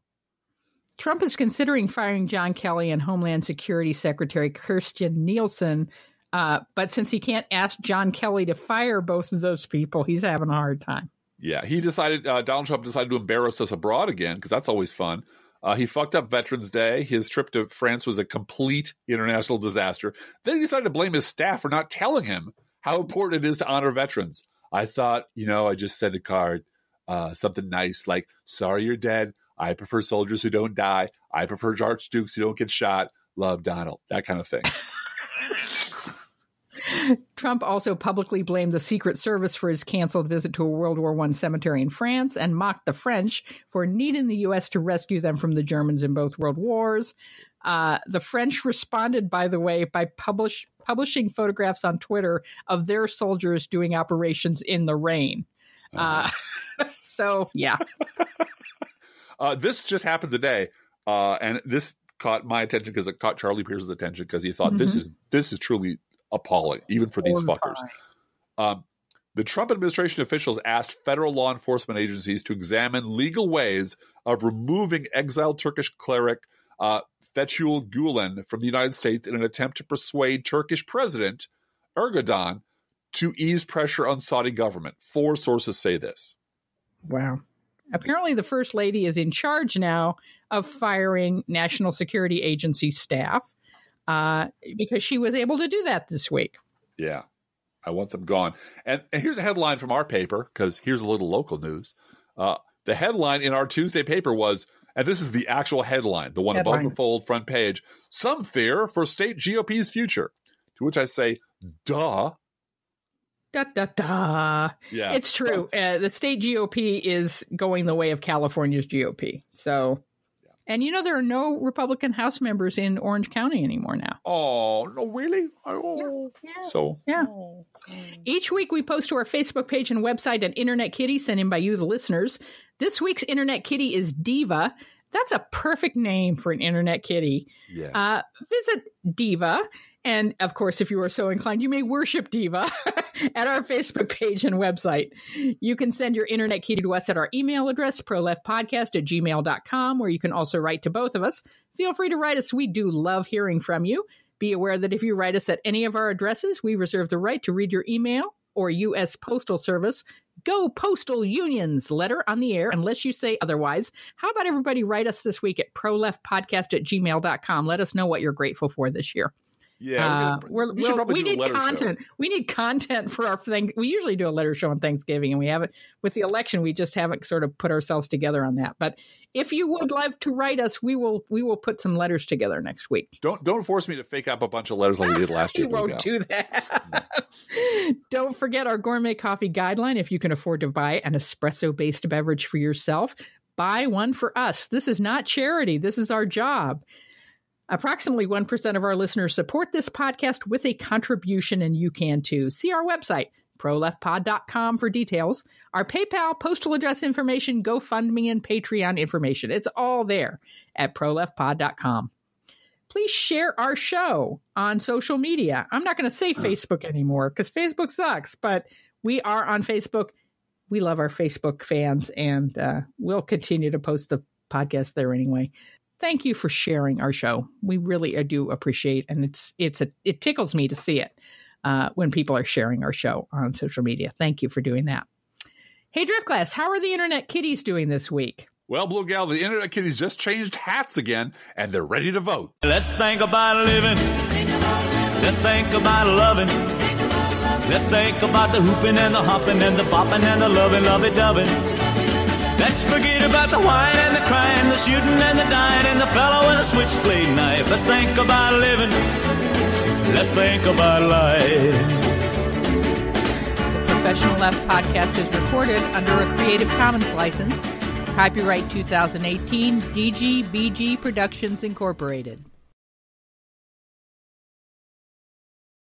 Trump is considering firing John Kelly and Homeland Security Secretary Kirstjen Nielsen. Uh, but since he can't ask John Kelly to fire both of those people, he's having a hard time. Yeah, he decided. Uh, Donald Trump decided to embarrass us abroad again because that's always fun. Uh, he fucked up Veterans Day. His trip to France was a complete international disaster. Then he decided to blame his staff for not telling him how important it is to honor veterans. I thought, you know, I just sent a card, uh, something nice like "Sorry you're dead. I prefer soldiers who don't die. I prefer archdukes who don't get shot. Love Donald." That kind of thing. Trump also publicly blamed the Secret Service for his canceled visit to a World War I cemetery in France and mocked the French for needing the U.S. to rescue them from the Germans in both World Wars. Uh, the French responded, by the way, by publish, publishing photographs on Twitter of their soldiers doing operations in the rain. Uh, so, yeah. Uh, this just happened today, uh, and this caught my attention because it caught Charlie Pierce's attention because he thought this is this is truly appalling, even for these fuckers. Um, the Trump administration officials asked federal law enforcement agencies to examine legal ways of removing exiled Turkish cleric uh, Fethullah Gulen from the United States in an attempt to persuade Turkish President Erdogan to ease pressure on Saudi government. Four sources say this. Wow. Apparently, the First Lady is in charge now of firing National Security Agency staff uh, because she was able to do that this week. Yeah, I want them gone. And, and here's a headline from our paper because here's a little local news. Uh, the headline in our Tuesday paper was, and this is the actual headline, the one above the fold front page. Some fear for state GOP's future. To which I say, duh. Da da da. Yeah, It's true. Uh, the state GOP is going the way of California's GOP. So, and you know there are no Republican House members in Orange County anymore now. Oh no, really? Oh, so Yeah. oh. Each week we post to our Facebook page and website an Internet Kitty sent in by you, the listeners. This week's Internet Kitty is Diva. That's a perfect name for an internet kitty. Yes. Uh, visit Diva. And of course, if you are so inclined, you may worship Diva at our Facebook page and website. You can send your internet kitty to us at our email address, proleftpodcast at gmail.com, where you can also write to both of us. Feel free to write us. We do love hearing from you. Be aware that if you write us at any of our addresses, we reserve the right to read your email or U.S. Postal Service. Go Postal Unions letter on the air unless you say otherwise. How about everybody write us this week at proleftpodcast at gmail.com? Let us know what you're grateful for this year. Yeah, uh, we're, we, we we need content. Show. We need content for our thing. We usually do a letter show on Thanksgiving, and we haven't with the election. We just haven't sort of put ourselves together on that. But if you would like to write us, we will we will put some letters together next week. Don't don't force me to fake up a bunch of letters like we did last year. we won't do that. don't forget our gourmet coffee guideline. If you can afford to buy an espresso based beverage for yourself, buy one for us. This is not charity. This is our job. Approximately 1% of our listeners support this podcast with a contribution, and you can too. See our website, proleftpod.com, for details. Our PayPal, postal address information, GoFundMe, and Patreon information. It's all there at proleftpod.com. Please share our show on social media. I'm not going to say Facebook anymore because Facebook sucks, but we are on Facebook. We love our Facebook fans, and uh, we'll continue to post the podcast there anyway thank you for sharing our show. We really uh, do appreciate, and it's it's a it tickles me to see it uh, when people are sharing our show on social media. Thank you for doing that. Hey, Driftglass, how are the Internet Kitties doing this week? Well, Blue Gal, the Internet Kitties just changed hats again, and they're ready to vote. Let's think about living. Let's think about loving. Let's think about the hooping and the hopping and the bopping and the loving, lovey doving. Let's forget about the wine and the crying, the shooting and the dying, and the fellow with a switchblade knife. Let's think about living. Let's think about life. The Professional Left podcast is recorded under a Creative Commons license. Copyright 2018 DGBG Productions Incorporated.